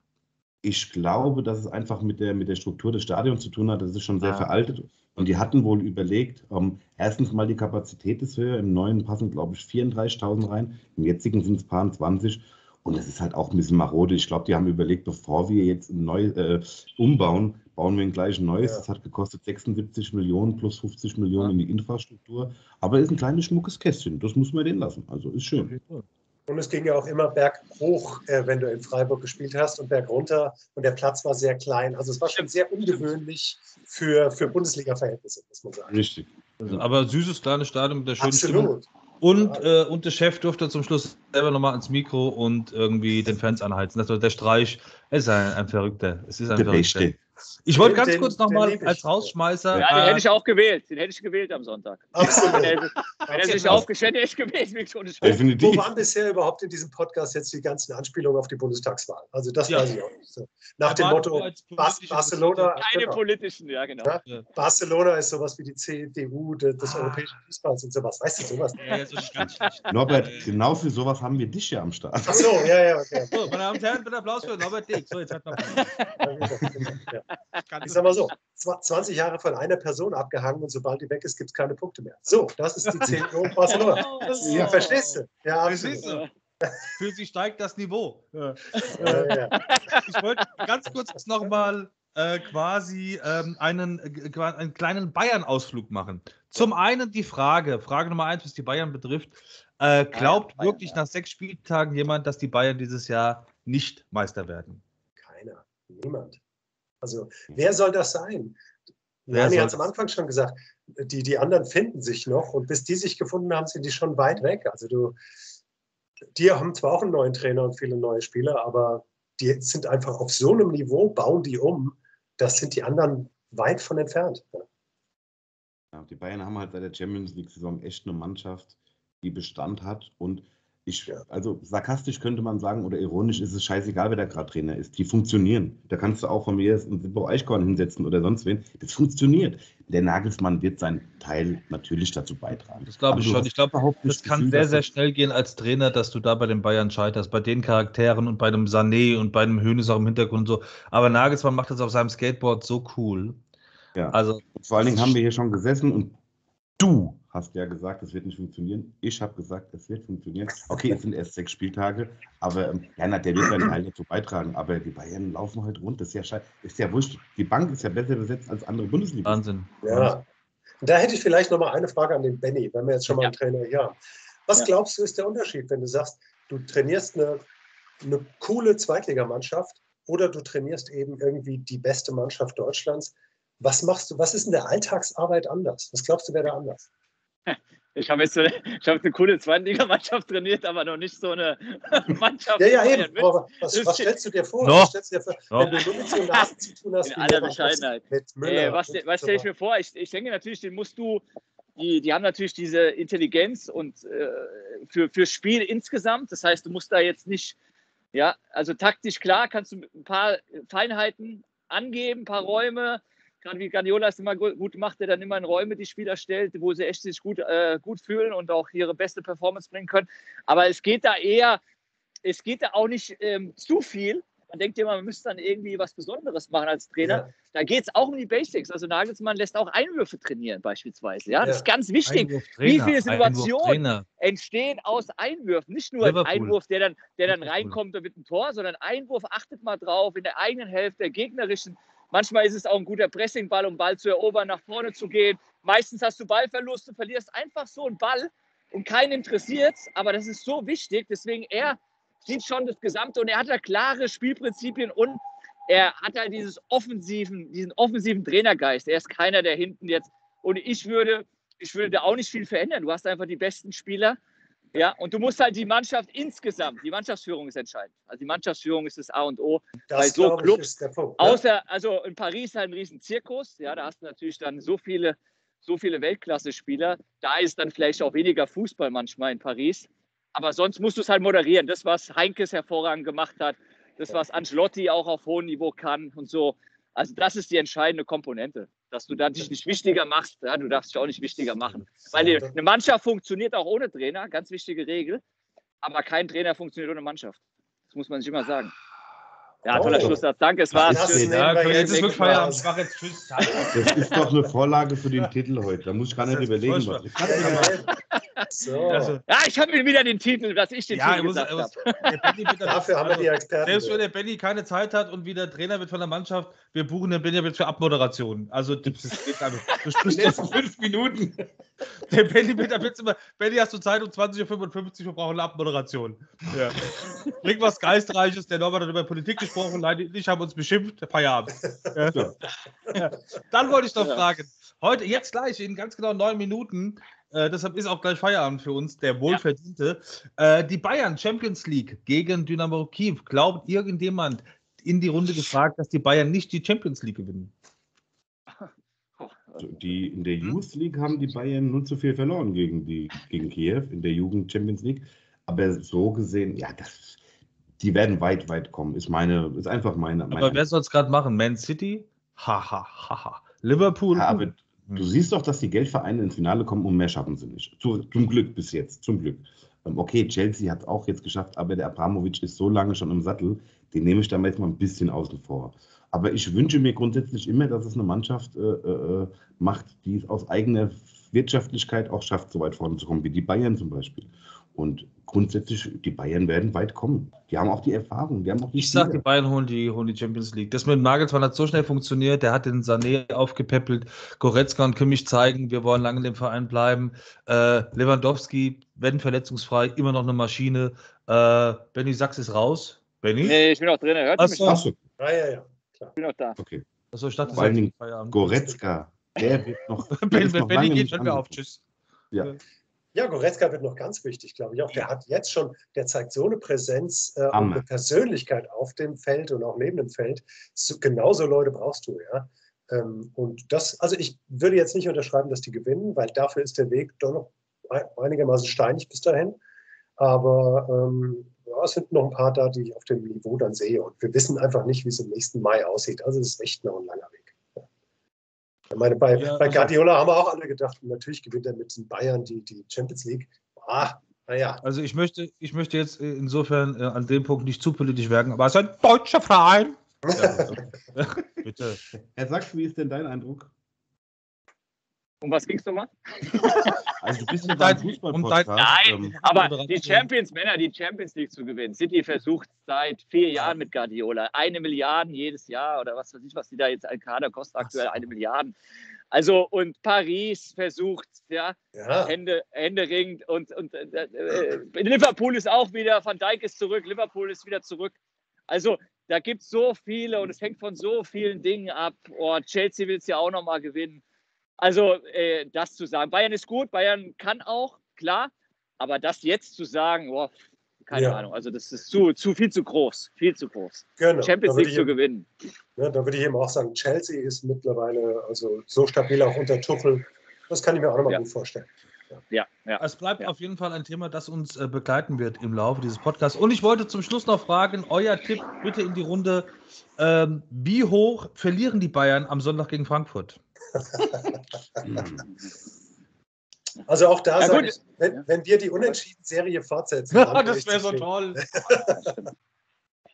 Ich glaube, dass es einfach mit der, mit der Struktur des Stadions zu tun hat. Das ist schon sehr ah. veraltet. Und die hatten wohl überlegt, um, ähm, erstens mal die Kapazität ist höher. Im neuen passen, glaube ich, 34.000 rein. Im jetzigen sind es paar 20. Und das ist halt auch ein bisschen marode. Ich glaube, die haben überlegt, bevor wir jetzt neu äh, umbauen, bauen wir ein gleich ein neues. Ja. Das hat gekostet 76 Millionen plus 50 Millionen ja. in die Infrastruktur. Aber ist ein kleines schmuckes Kästchen. Das muss man denen lassen. Also ist schön. Und es ging ja auch immer berghoch, äh, wenn du in Freiburg gespielt hast und bergunter. Und der Platz war sehr klein. Also es war schon sehr ungewöhnlich für, für Bundesliga-Verhältnisse, muss man sagen. Richtig. Also, aber süßes kleines Stadion mit der schönen Absolut. Stimmung. Und, äh, und der Chef durfte zum Schluss selber nochmal ans Mikro und irgendwie den Fans anheizen. Also der Streich ist ein, ein Verrückter. Es ist ein der Verrückter. Beste. Ich wollte ganz den, kurz nochmal als Rausschmeißer. Ja, den äh, hätte ich auch gewählt. Den hätte ich gewählt am Sonntag. Absolut. wenn er, wenn er sich aufgestellt hätte, ich gewählt. Wo waren bisher überhaupt in diesem Podcast jetzt die ganzen Anspielungen auf die Bundestagswahl? Also, das ja. weiß ich auch nicht. So. Nach dem Motto: Bas Barcelona. Keine genau. politischen, ja, genau. Ja? Barcelona ist sowas wie die CDU des ah. europäischen Fußballs und sowas. Weißt du sowas? Ja, so Norbert, genau für sowas haben wir dich ja am Start. Ach so, ja, ja. Okay. So, meine Damen und Herren, bitte Applaus für Norbert Dick. So, jetzt hat man. ja ich sag mal so, 20 Jahre von einer Person abgehangen und sobald die weg ist, gibt es keine Punkte mehr. So, das ist die CDU Barcelona. Ja, verstehst du? Ja, verstehst du? Für sie steigt das Niveau. Ja. Ja, ich wollte ganz kurz nochmal äh, quasi ähm, einen, äh, einen kleinen Bayern-Ausflug machen. Zum einen die Frage, Frage Nummer eins, was die Bayern betrifft. Äh, glaubt Bayern, wirklich Bayern, nach sechs Spieltagen jemand, dass die Bayern dieses Jahr nicht Meister werden? Keiner. Niemand. Also wer soll das sein? Lani hat es am Anfang schon gesagt, die, die anderen finden sich noch und bis die sich gefunden haben, sind die schon weit weg. Also du, die haben zwar auch einen neuen Trainer und viele neue Spieler, aber die sind einfach auf so einem Niveau, bauen die um, das sind die anderen weit von entfernt. Ja, die Bayern haben halt seit der Champions League-Saison echt eine Mannschaft, die Bestand hat und ich, also sarkastisch könnte man sagen oder ironisch ist es scheißegal, wer da gerade Trainer ist. Die funktionieren. Da kannst du auch von mir einen Sippo Eichkorn hinsetzen oder sonst wen. Das funktioniert. Der Nagelsmann wird seinen Teil natürlich dazu beitragen. Das glaube ich schon. Ich glaube, das kann Gefühl, sehr, sehr schnell gehen als Trainer, dass du da bei den Bayern scheiterst. Bei den Charakteren und bei dem Sané und bei dem Hönes auch im Hintergrund so. Aber Nagelsmann macht das auf seinem Skateboard so cool. Ja. Also, vor allen Dingen haben wir hier schon gesessen und du hast ja gesagt, es wird nicht funktionieren. Ich habe gesagt, es wird funktionieren. Okay, es sind erst sechs Spieltage, aber ähm, ja, der wird seinen Teil dazu beitragen. Aber die Bayern laufen halt rund. Das ist ja scheiße. Ist ja wurscht. Die Bank ist ja besser besetzt als andere Bundesliga. Wahnsinn. Ja. Da hätte ich vielleicht noch mal eine Frage an den Benny, wenn wir jetzt schon mal einen Trainer hier haben. Was ja. glaubst du, ist der Unterschied, wenn du sagst, du trainierst eine eine coole Zweitligamannschaft oder du trainierst eben irgendwie die beste Mannschaft Deutschlands. Was machst du? Was ist in der Alltagsarbeit anders? Was glaubst du, wäre da anders? Ich habe jetzt eine, ich habe eine coole Zweitligamannschaft trainiert, aber noch nicht so eine Mannschaft. Ja, ja, eben. Aber was, was stellst du dir vor? No. Was stellst du dir vor, No. wenn du nur mit so Nasen zu tun hast? In aller Bescheidenheit. Mit Äh, Müller was und was stelle ich mir vor? Ich, ich denke natürlich, den musst du, die, die haben natürlich diese Intelligenz und äh, für, für Spiel insgesamt. Das heißt, du musst da jetzt nicht, ja, also taktisch klar kannst du ein paar Feinheiten angeben, ein paar Räume. Gerade wie Guardiola es immer gu- gut macht, der dann immer in Räume die Spieler stellt, wo sie echt sich gut, äh, gut fühlen und auch ihre beste Performance bringen können. Aber es geht da eher, es geht da auch nicht ähm, zu viel. Man denkt immer, man müsste dann irgendwie was Besonderes machen als Trainer. Ja. Da geht es auch um die Basics. Also Nagelsmann lässt auch Einwürfe trainieren beispielsweise. Ja, das Ja. ist ganz wichtig. Wie viele Situationen entstehen aus Einwürfen? Nicht nur ein Liverpool. Einwurf, der dann, der dann Liverpool. reinkommt und mit einem Tor, sondern Einwurf, achtet mal drauf, in der eigenen Hälfte, der gegnerischen. Manchmal ist es auch ein guter Pressingball, um Ball zu erobern, nach vorne zu gehen. Meistens hast du Ballverluste, verlierst einfach so einen Ball und keinen interessiert Aber das ist so wichtig. Deswegen er sieht schon das Gesamte und er hat da klare Spielprinzipien und er hat halt dieses offensiven, diesen offensiven Trainergeist. Er ist keiner, der hinten jetzt. Und ich würde, ich würde da auch nicht viel verändern. Du hast einfach die besten Spieler. Ja, und du musst halt die Mannschaft insgesamt, die Mannschaftsführung ist entscheidend. Also die Mannschaftsführung ist das A und O. bei Das, so glaub ich, Clubs, ist Punkt. ne? Außer, also in Paris halt ein riesen Zirkus. Ja, da hast du natürlich dann so viele, so viele Weltklasse-Spieler. Da ist dann vielleicht auch weniger Fußball manchmal in Paris. Aber sonst musst du es halt moderieren. Das, was Heinkes hervorragend gemacht hat, das, was Ancelotti auch auf hohem Niveau kann und so. Also das ist die entscheidende Komponente, dass du da dich nicht wichtiger machst. Ja, du darfst dich auch nicht wichtiger machen. Weil eine Mannschaft funktioniert auch ohne Trainer, ganz wichtige Regel. Aber kein Trainer funktioniert ohne Mannschaft. Das muss man sich immer sagen. Ja, toller Oh. Schlusssatz. Danke, es war's. Tschüss. Ja, wir komm, jetzt ist wirklich Feierabend. Ich mache jetzt Tschüss. Das ist doch eine Vorlage für den Titel heute. Da muss ich gar nicht überlegen, was ich. So, Also, Ja, ich habe mir wieder den Titel, dass ich den ja, Titel ich muss, gesagt ich habe. dafür haben wir die Experten. Selbst wenn der Benny keine Zeit hat und wieder Trainer wird von der Mannschaft, wir buchen den Benny jetzt für Abmoderation. Also. Du sprichst jetzt fünf Minuten. Der Benny wird ab jetzt immer, Benny hast du Zeit um 20.55 Uhr, wir brauchen eine Abmoderation. Ja. Bring was Geistreiches, der Norbert hat über Politik gesprochen, Leute und ich haben uns beschimpft, Feierabend. Ja. Ja. Dann wollte ich noch Ja. fragen, heute, jetzt gleich, in ganz genau neun Minuten, äh, deshalb ist auch gleich Feierabend für uns, der wohlverdiente, äh, die Bayern Champions League gegen Dynamo Kiew. Glaubt irgendjemand in die Runde gefragt, dass die Bayern nicht die Champions League gewinnen? Also Die, in der Youth League haben die Bayern 0 zu 4 verloren gegen, die, gegen Kiew, in der Jugend Champions League. Aber so gesehen, ja, das, die werden weit, weit kommen, ist meine, ist einfach meine. meine Aber wer soll es gerade machen? Man City? Haha, haha. Liverpool? Ja, aber du siehst doch, dass die Geldvereine ins Finale kommen und mehr schaffen sie nicht. Zu, zum Glück bis jetzt, zum Glück. Ähm, Okay, Chelsea hat es auch jetzt geschafft, aber der Abramovic ist so lange schon im Sattel, den nehme ich da jetzt mal ein bisschen außen vor. Aber ich wünsche mir grundsätzlich immer, dass es eine Mannschaft äh, äh, macht, die es aus eigener Wirtschaftlichkeit auch schafft, so weit vorne zu kommen, wie die Bayern zum Beispiel. Und grundsätzlich, die Bayern werden weit kommen. Die haben auch die Erfahrung, die haben auch die Ich sag, die. Bayern holen die, holen die Champions League. Das mit dem Nagelsmann hat so schnell funktioniert. Der hat den Sané aufgepäppelt. Goretzka und Kimmich zeigen, wir wollen lange in dem Verein bleiben. Äh, Lewandowski, wenn verletzungsfrei, immer noch eine Maschine. Äh, Benny Sachs ist raus. Benny? Nee, ich bin noch drin. Hört Ach mich? so. Achso, Ja, ja, ja. Ich bin noch da. okay. Achso, ich dachte, Vor allen Dingen. Goretzka, der wird noch. Ben, Benny geht, hören wir auf. Tschüss. Ja. Ja, Goretzka wird noch ganz wichtig, glaube ich. Auch der hat jetzt schon, der zeigt so eine Präsenz äh, und eine Persönlichkeit auf dem Feld und auch neben dem Feld. So, genauso Leute brauchst du, ja. Ähm, und das, also ich würde jetzt nicht unterschreiben, dass die gewinnen, weil dafür ist der Weg doch noch ein- einigermaßen steinig bis dahin. Aber ähm, ja, es sind noch ein paar da, die ich auf dem Niveau dann sehe. Und wir wissen einfach nicht, wie es im nächsten Mai aussieht. Also es ist echt noch ein langer Weg. Ich meine, bei, Ja, bei also- Guardiola haben wir auch alle gedacht, natürlich gewinnt er mit den Bayern die, die Champions League. Ah, naja. Also ich möchte, ich möchte jetzt äh, insofern äh, an dem Punkt nicht zu politisch werden, aber es ist ein deutscher Verein. Ja, bitte. Herr Sachs, wie ist denn dein Eindruck? Um was ging's nochmal? Also du bist ja dein- um Fußball-Podcast. Nein, ähm, aber die Champions, Männer, die Champions League zu gewinnen. City versucht seit vier Jahren mit Guardiola. Eine Milliarde jedes Jahr oder was weiß ich, was die da jetzt ein Kader kostet aktuell, eine Milliarde. Also, und Paris versucht, ja, Ja, Hände, händeringend und, und äh, äh, Liverpool ist auch wieder, Van Dijk ist zurück, Liverpool ist wieder zurück. Also, da gibt es so viele und es hängt von so vielen Dingen ab. Oh, Chelsea will es ja auch nochmal gewinnen. Also, äh, das zu sagen. Bayern ist gut, Bayern kann auch, klar, aber das jetzt zu sagen, oh, keine Ja. Ahnung, also das ist zu, zu viel zu groß, viel zu groß. genau. Champions Da würde League zu ich, gewinnen. ja, da würde ich eben auch sagen, Chelsea ist mittlerweile also so stabil auch unter Tuchel. Das kann ich mir auch nochmal Ja. gut vorstellen. Ja, ja. Es bleibt Ja. auf jeden Fall ein Thema, das uns äh, begleiten wird im Laufe dieses Podcasts. Und ich wollte zum Schluss noch fragen, euer Tipp bitte in die Runde. Ähm, wie hoch verlieren die Bayern am Sonntag gegen Frankfurt? Also auch da Ja, sage ich, wenn, Ja. wenn wir die Unentschieden-Serie fortsetzen, dann bin das wäre so toll.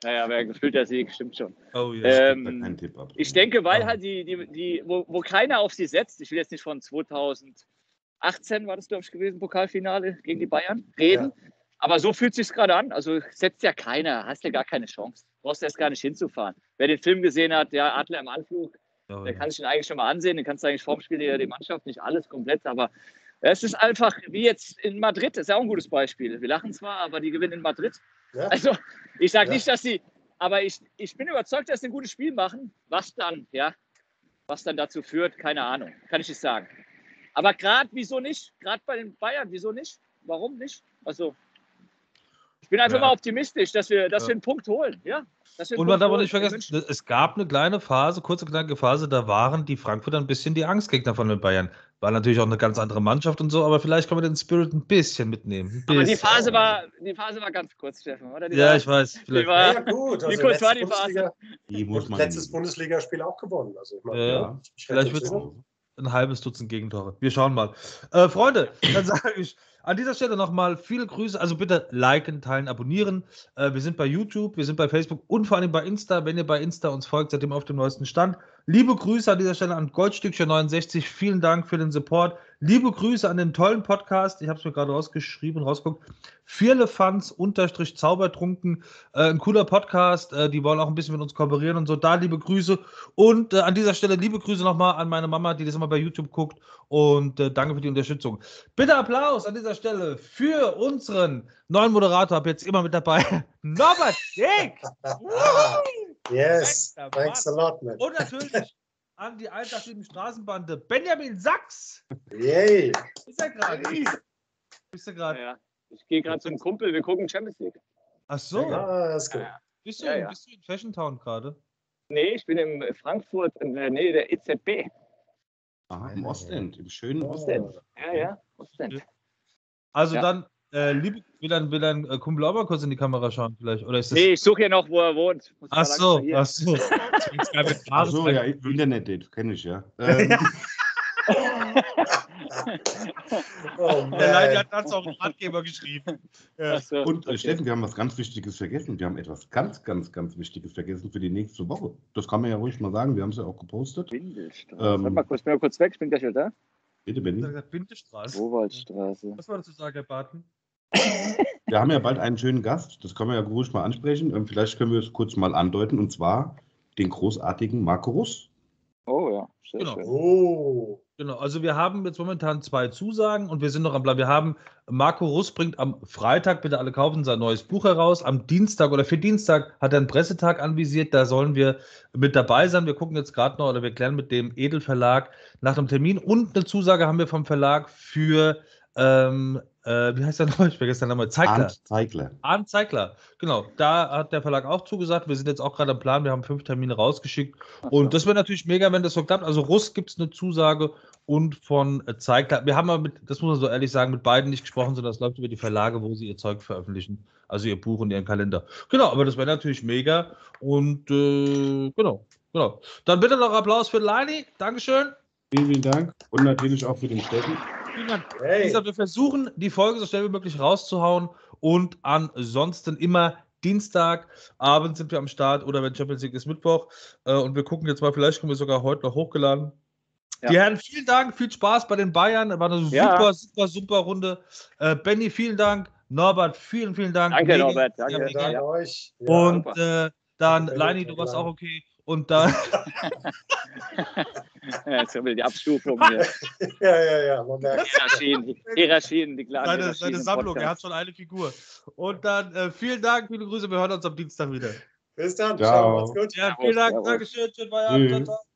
Naja, wer gefühlter Sieg, stimmt schon. Oh, ja. Äh, Ähm, keinen Tipp ab. Ich denke, weil Ja. halt die, die, die wo, wo keiner auf sie setzt, ich will jetzt nicht von 2018 war das, glaube ich, gewesen, Pokalfinale gegen die Bayern, reden. Aber so fühlt sich gerade an. Also setzt ja keiner, hast ja gar keine Chance. Brauchst erst gar nicht hinzufahren. Wer den Film gesehen hat, der Adler im Anflug, Oh, der ja. kann sich den eigentlich schon mal ansehen. Den kannst du eigentlich vorm Spiel die, die Mannschaft nicht alles komplett, aber es ist einfach wie jetzt in Madrid. Das ist ja auch ein gutes Beispiel. Wir lachen zwar, aber die gewinnen in Madrid. Ja. Also, ich sage Ja. nicht, dass sie, aber ich, ich bin überzeugt, dass sie ein gutes Spiel machen. Was dann, ja, was dann dazu führt, keine Ahnung. Kann ich nicht sagen. Aber gerade, wieso nicht? Gerade bei den Bayern, wieso nicht? Warum nicht? Also, ich bin einfach Ja. mal optimistisch, dass wir, dass Ja. wir einen Punkt holen. Ja, dass wir einen Und man darf auch nicht vergessen, es gab eine kleine Phase, kurze knackige Phase, da waren die Frankfurter ein bisschen die Angstgegner von den Bayern. War natürlich auch eine ganz andere Mannschaft und so, aber vielleicht kann man den Spirit ein bisschen mitnehmen. Ein Aber die bisschen. Phase, war, die Phase war ganz kurz, Steffen, oder? Die Ja, war, ich weiß. die war, Ja, gut. Also Wie kurz war die letztes Phase? Die muss man letztes Bundesligaspiel auch gewonnen. Also ich meine, Ja, ja, ich Vielleicht wird's- so. ein halbes Dutzend Gegentore. Wir schauen mal. Äh, Freunde, dann sage ich an dieser Stelle nochmal viele Grüße. Also bitte liken, teilen, abonnieren. Äh, wir sind bei YouTube, wir sind bei Facebook und vor allem bei Insta. Wenn ihr bei Insta uns folgt, seid ihr auf dem neuesten Stand. Liebe Grüße an dieser Stelle an Goldstückchen69. Vielen Dank für den Support. Liebe Grüße an den tollen Podcast. Ich habe es mir gerade rausgeschrieben, rausgeguckt. Vierlefanz unterstrich Zaubertrunken. Äh, ein cooler Podcast. Äh, die wollen auch ein bisschen mit uns kooperieren und so. Da liebe Grüße. Und äh, an dieser Stelle liebe Grüße nochmal an meine Mama, die das immer bei YouTube guckt. Und äh, danke für die Unterstützung. Bitte Applaus an dieser Stelle für unseren neuen Moderator. Ab jetzt immer mit dabei. Norbert Dick. Ah, yes, Bester thanks a lot, man. Und natürlich an die 187 Straßenbande. Benjamin Sachs. Yay. Ist er gerade? Bist du gerade? ja. Ich gehe gerade zum Kumpel, wir gucken Champions League. Ach so. Ah, das ist gut. Bist, du, Ja, ja. bist du in Fashion Town gerade? Nee, ich bin in Frankfurt in der Nähe der EZB. Aha, im Ostend, im schönen. Ostend. Ja, ja. Denn? Also Ja. dann, äh, liebe, will dein, will dein äh, Kumpel auch mal kurz in die Kamera schauen vielleicht? Oder ist das... Nee, ich suche ja noch, wo er wohnt. Muss Ach so, ach so. Ach so, ja, Internet-Date, kenne ich ja. Ähm, Oh, Der Leidi man. hat dazu auch einen Ratgeber geschrieben. Ja. So, und äh, okay. Steffen, wir haben was ganz Wichtiges vergessen. Wir haben etwas ganz, ganz, ganz Wichtiges vergessen für die nächste Woche. Das kann man ja ruhig mal sagen. Wir haben es ja auch gepostet. Windelstraße. Ähm, Warte mal kurz, ich bin mal kurz weg, ich bin gleich wieder da. Bitte, Ich Benny. Bindestraße. Rowaldstraße. Was war dazu sagen, Herr Barton? Wir haben ja bald einen schönen Gast. Das können wir ja ruhig mal ansprechen. Ähm, Vielleicht können wir es kurz mal andeuten. Und zwar den großartigen Marco Russ. Oh ja, sehr Genau. schön. Oh. Genau, also wir haben jetzt momentan zwei Zusagen und wir sind noch am Plan. Wir haben Marco Russ bringt am Freitag, bitte alle kaufen, sein neues Buch heraus. Am Dienstag oder für Dienstag hat er einen Pressetag anvisiert. Da sollen wir mit dabei sein. Wir gucken jetzt gerade noch oder wir klären mit dem Edelverlag nach dem Termin. Und eine Zusage haben wir vom Verlag für, ähm, äh, wie heißt der nochmal? Ich vergesse den Namen. Zeigler. Arndt Zeigler. Arndt Zeigler, genau. Da hat der Verlag auch zugesagt. Wir sind jetzt auch gerade am Plan. Wir haben fünf Termine rausgeschickt. Ach so. Und das wäre natürlich mega, wenn das so klappt. Also Russ gibt es eine Zusage und von äh, Zeigler. Wir haben aber mit, das muss man so ehrlich sagen, mit beiden nicht gesprochen, sondern das läuft über die Verlage, wo sie ihr Zeug veröffentlichen. Also ihr Buch und ihren Kalender. Genau, aber das wäre natürlich mega. Und äh, genau, genau. Dann bitte noch Applaus für Leini. Dankeschön. Vielen, vielen Dank. Und natürlich auch für den Steffen. Vielen Dank. Wie Hey. gesagt, wir versuchen, die Folge so schnell wie möglich rauszuhauen und ansonsten immer Dienstagabend sind wir am Start oder wenn Champions League ist Mittwoch äh, und wir gucken jetzt mal, vielleicht kommen wir sogar heute noch hochgeladen. Ja. Die Herren, vielen Dank, viel Spaß bei den Bayern, war eine Ja. super, super, super Runde. Äh, Benny, vielen Dank. Norbert, vielen, vielen Dank. Danke, Norbert. Danke. Danke euch. Ja. Und super. äh, dann, Leini, du warst Leini. auch okay. Und dann. ja, jetzt haben wir die Abstufung hier. ja, ja, ja, man merkt. Hierarchien, Hierarchien, die klaren seine, Hierarchien seine Sammlung, er hat Podcast. schon eine Figur. Und dann äh, vielen Dank, viele Grüße, wir hören uns am Dienstag wieder. Bis dann. Ciao. Ciao. Macht's gut. Ja, vielen Dank. Dankeschön, schönen Feierabend. Ciao.